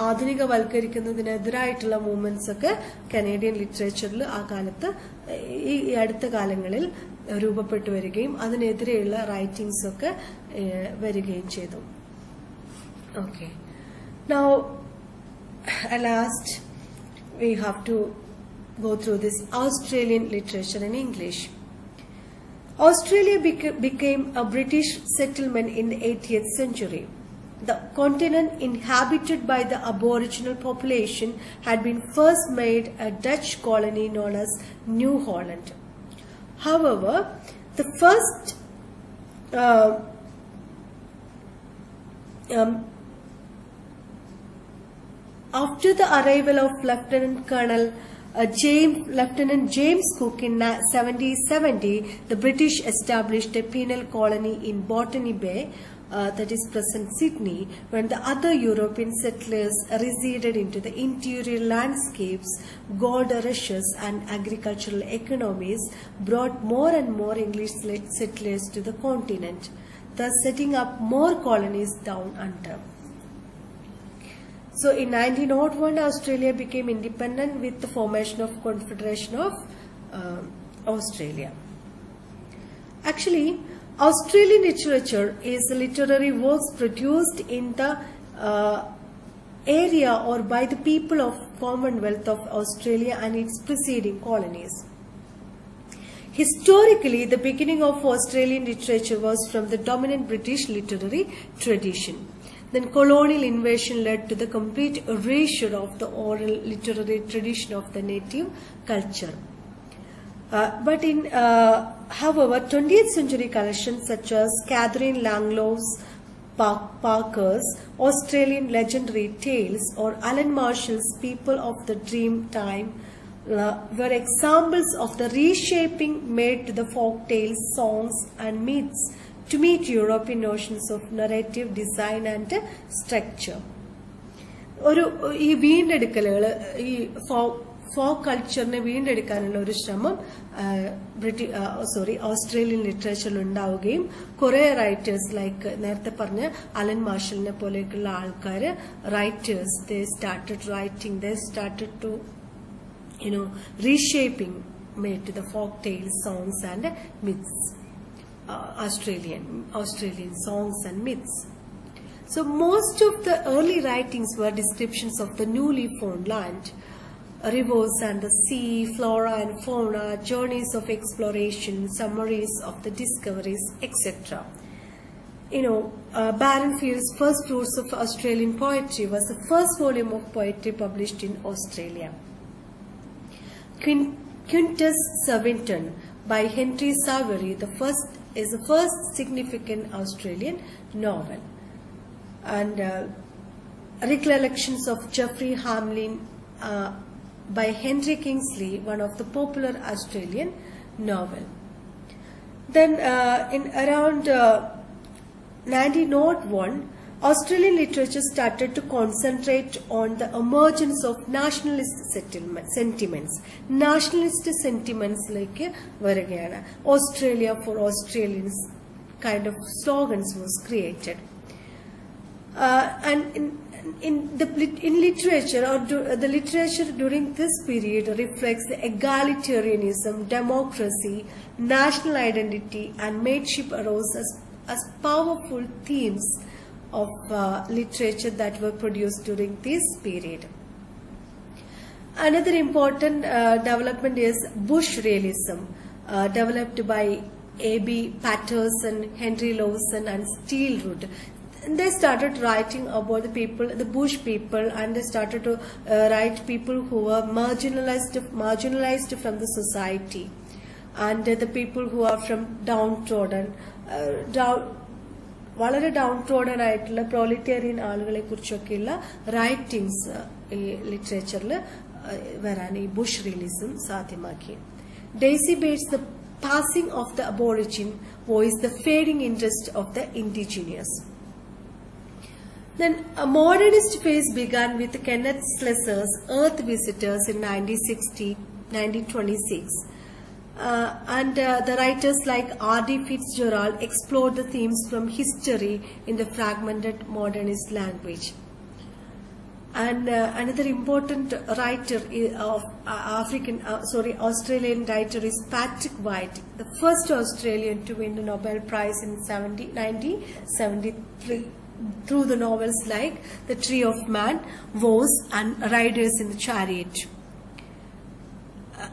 Speaker 1: ആധുനികവൽക്കരിക്കുന്നതിനെതിരായിട്ടുള്ള മൂവ്മെന്റ്സ് ഒക്കെ കനേഡിയൻ ലിറ്ററേച്ചറിൽ ആ കാലത്ത് ഈ അടുത്ത കാലങ്ങളിൽ രൂപപ്പെട്ടു വരികയും അതിനെതിരെയുള്ള റൈറ്റിംഗ്സ് ഒക്കെ ഏഹ്, വരികയും ചെയ്തു okay now last we have to go through this Australian literature in English. Australia beca- became a British settlement in the 80th century. The continent inhabited by the Aboriginal population had been first made a Dutch colony known as New Holland. However, the first uh, um, after the arrival of Lieutenant Colonel uh, James, Lieutenant James Cook in na- 1770, the British established a penal colony in Botany Bay, uh, that is present Sydney, when the other European settlers receded into the interior landscapes, gold rushes and agricultural economies brought more and more English settlers to the continent, thus setting up more colonies down under. So in 1901, Australia became independent with the formation of Confederation of uh, Australia. Actually, Australian literature is literary works produced in the uh, area or by the people of Commonwealth of Australia and its preceding colonies. Historically, the beginning of Australian literature was from the dominant British literary tradition. Then colonial invasion led to the complete erasure of the oral literary tradition of the native culture. Uh, but in, uh, However, 20th century collections such as Catherine Langloh Parker's Australian Legendary Tales or Alan Marshall's People of the Dream Time uh, were examples of the reshaping made to the folk tales, songs and myths to meet European notions of narrative design and structure. ഒരു ഈ വീണ്ടെടുക്കലുകൾ ഈ folk കൾച്ചറിനെ വീണ്ടെടുക്കാനുള്ള ഒരു ശ്രമം British sorry Australian ലിറ്ററേച്ചറിൽ ഉണ്ടാവുകയും കുറെ writers like നേരത്തെ പറഞ്ഞ Allen മാർഷലിനെ പോലെയൊക്കെയുള്ള ആൾക്കാർ writers they started writing they started to you know, reshaping made to the folk tales, songs and myths, uh, Australian, Australian songs and myths. So most of the early writings were descriptions of the newly found land, rivers and the sea, flora and fauna, journeys of exploration, summaries of the discoveries, etc. You know, uh, Barron Field's First Fruits of Australian Poetry was the first volume of poetry published in Australia. Quintus Servinton by Henry Savery, the first is the first significant Australian novel. And uh, Recollections of Geoffrey Hamlyn uh, by Henry Kingsley, one of the popular Australian novel. Then uh, in around uh, 1901, Australian literature started to concentrate on the emergence of nationalist sentiments. Nationalist sentiments like varagayana. Australia for Australians kind of slogans was created. Uh, and in, in the in literature or do, the literature during this period reflects the egalitarianism, democracy, national identity, and mateship arose as, as powerful themes of uh, literature that were produced during this period. Another important uh, development is Bush realism, uh, developed by A.B. Paterson, Henry Lawson, and Steele Rudd. And they started writing about the people, the Bush people, and they started to uh, write people who were marginalized, marginalized from the society, and uh, the people who are from downtrodden, uh, down, വളരെ down trodden ആയിട്ടുള്ള proletarian ആളുകളെ കുറിച്ചൊക്കെയുള്ള writings ഈ ലിറ്ററേച്ചറിൽ വരാൻ ഈ Bush റിലീസും സാധ്യമാക്കി Daisy Bates the passing of the aborigine voice the fading interest of the indigenous Then a modernist phase began with Kenneth Slessor's Earth Visitors in 1960, 1926. Uh, and uh, the writers like R.D. Fitzgerald explored the themes from history in the fragmented modernist language. And uh, another important writer of uh, African, uh, sorry, Australian writer is Patrick White, the first Australian to win the Nobel Prize in 70, 1973 through the novels like The Tree of Man, Voss, and Riders in the Chariot.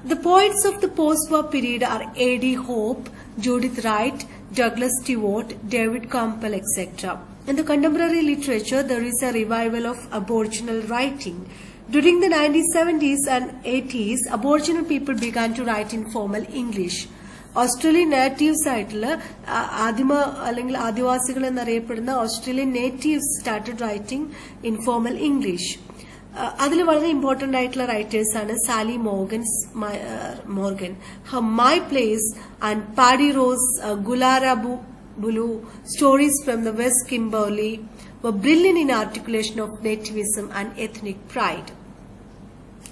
Speaker 1: The poets of the post-war period are A.D. Hope, Judith Wright, Douglas Stewart, David Campbell, etc. In the contemporary literature, there is a revival of Aboriginal writing. During the 1970s and 80s, Aboriginal people began to write in formal English. Australian natives ആയിട്ടുള്ള ആദിമ അല്ലെങ്കിൽ ആദിവാസികൾ എന്നറിയപ്പെടുന്ന Australian natives started writing informal English അതിൽ വളരെ important ആയിട്ടുള്ള റൈറ്റേഴ്സാണ് Sally Morgan's Morgan My Place and Paddy Roe Gularabulu stories from the west Kimberley were brilliant in articulation of nativism and ethnic pride.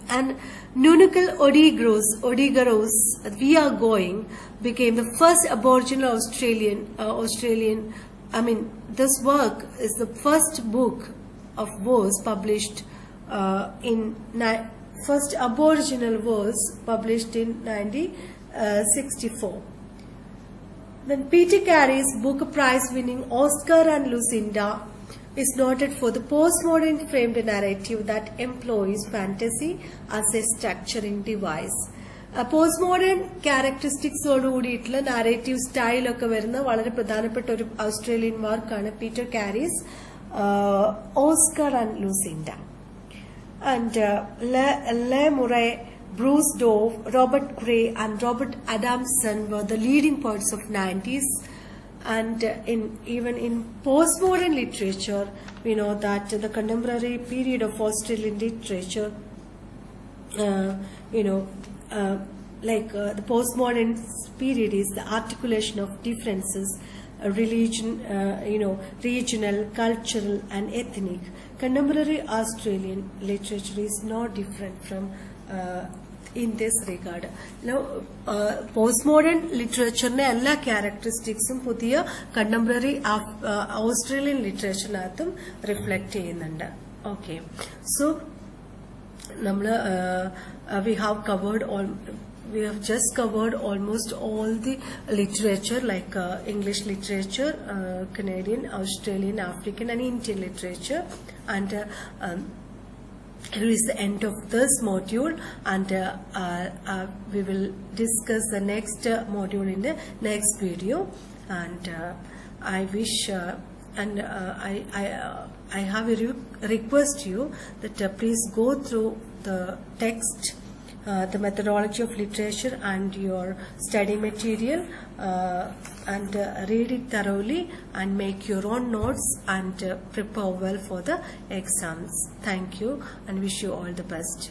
Speaker 1: And Nunukal Odigaros, We Are Going, became the first Aboriginal Australian, uh, Australian, I mean, this work is the first book of verse published uh, in, first Aboriginal verse published in 1964. Then Peter Carey's Booker Prize winning Oscar and Lucinda is noted for the postmodern framed narrative that employs fantasy as a structuring device. Postmodern ക്യാരക്ടറിസ്റ്റിക്സോട് കൂടിയിട്ടുള്ള narrative സ്റ്റൈലൊക്കെ വരുന്ന വളരെ പ്രധാനപ്പെട്ട ഒരു Australian വർക്കാണ് Peter Carey's Oscar and Lucinda and Les Murray Bruce Dawe, Robert Gray and Robert Adamson were the leading poets of 90s and uh, in even in postmodern literature we know that the contemporary period of Australian literature uh, you know uh, like uh, the postmodern period is the articulation of differences, uh, religion, uh, you know, regional, cultural, and ethnic. Contemporary Australian literature is no different from uh, in this regard. Now, uh, postmodern ലിറ്ററേച്ചറിന്റെ എല്ലാ ക്യാരക്ടറിസ്റ്റിക്സും പുതിയ contemporary Australian ലിറ്ററേച്ചറിനകത്തും reflect ചെയ്യുന്നുണ്ട് okay so നമ്മൾ we have covered all we have just covered almost all the literature like uh, English literature, uh, Canadian, Australian, African and Indian literature and uh, um, here is the end of this module and uh, uh, uh, we will discuss the next uh, module in the next video and uh, I wish uh, and uh, I, I, uh, I have a re- request you that uh, please go through the text uh, the methodology of literature and your study material uh, and uh, read it thoroughly and make your own notes and uh, prepare well for the exams. Thank you and wish you all the best.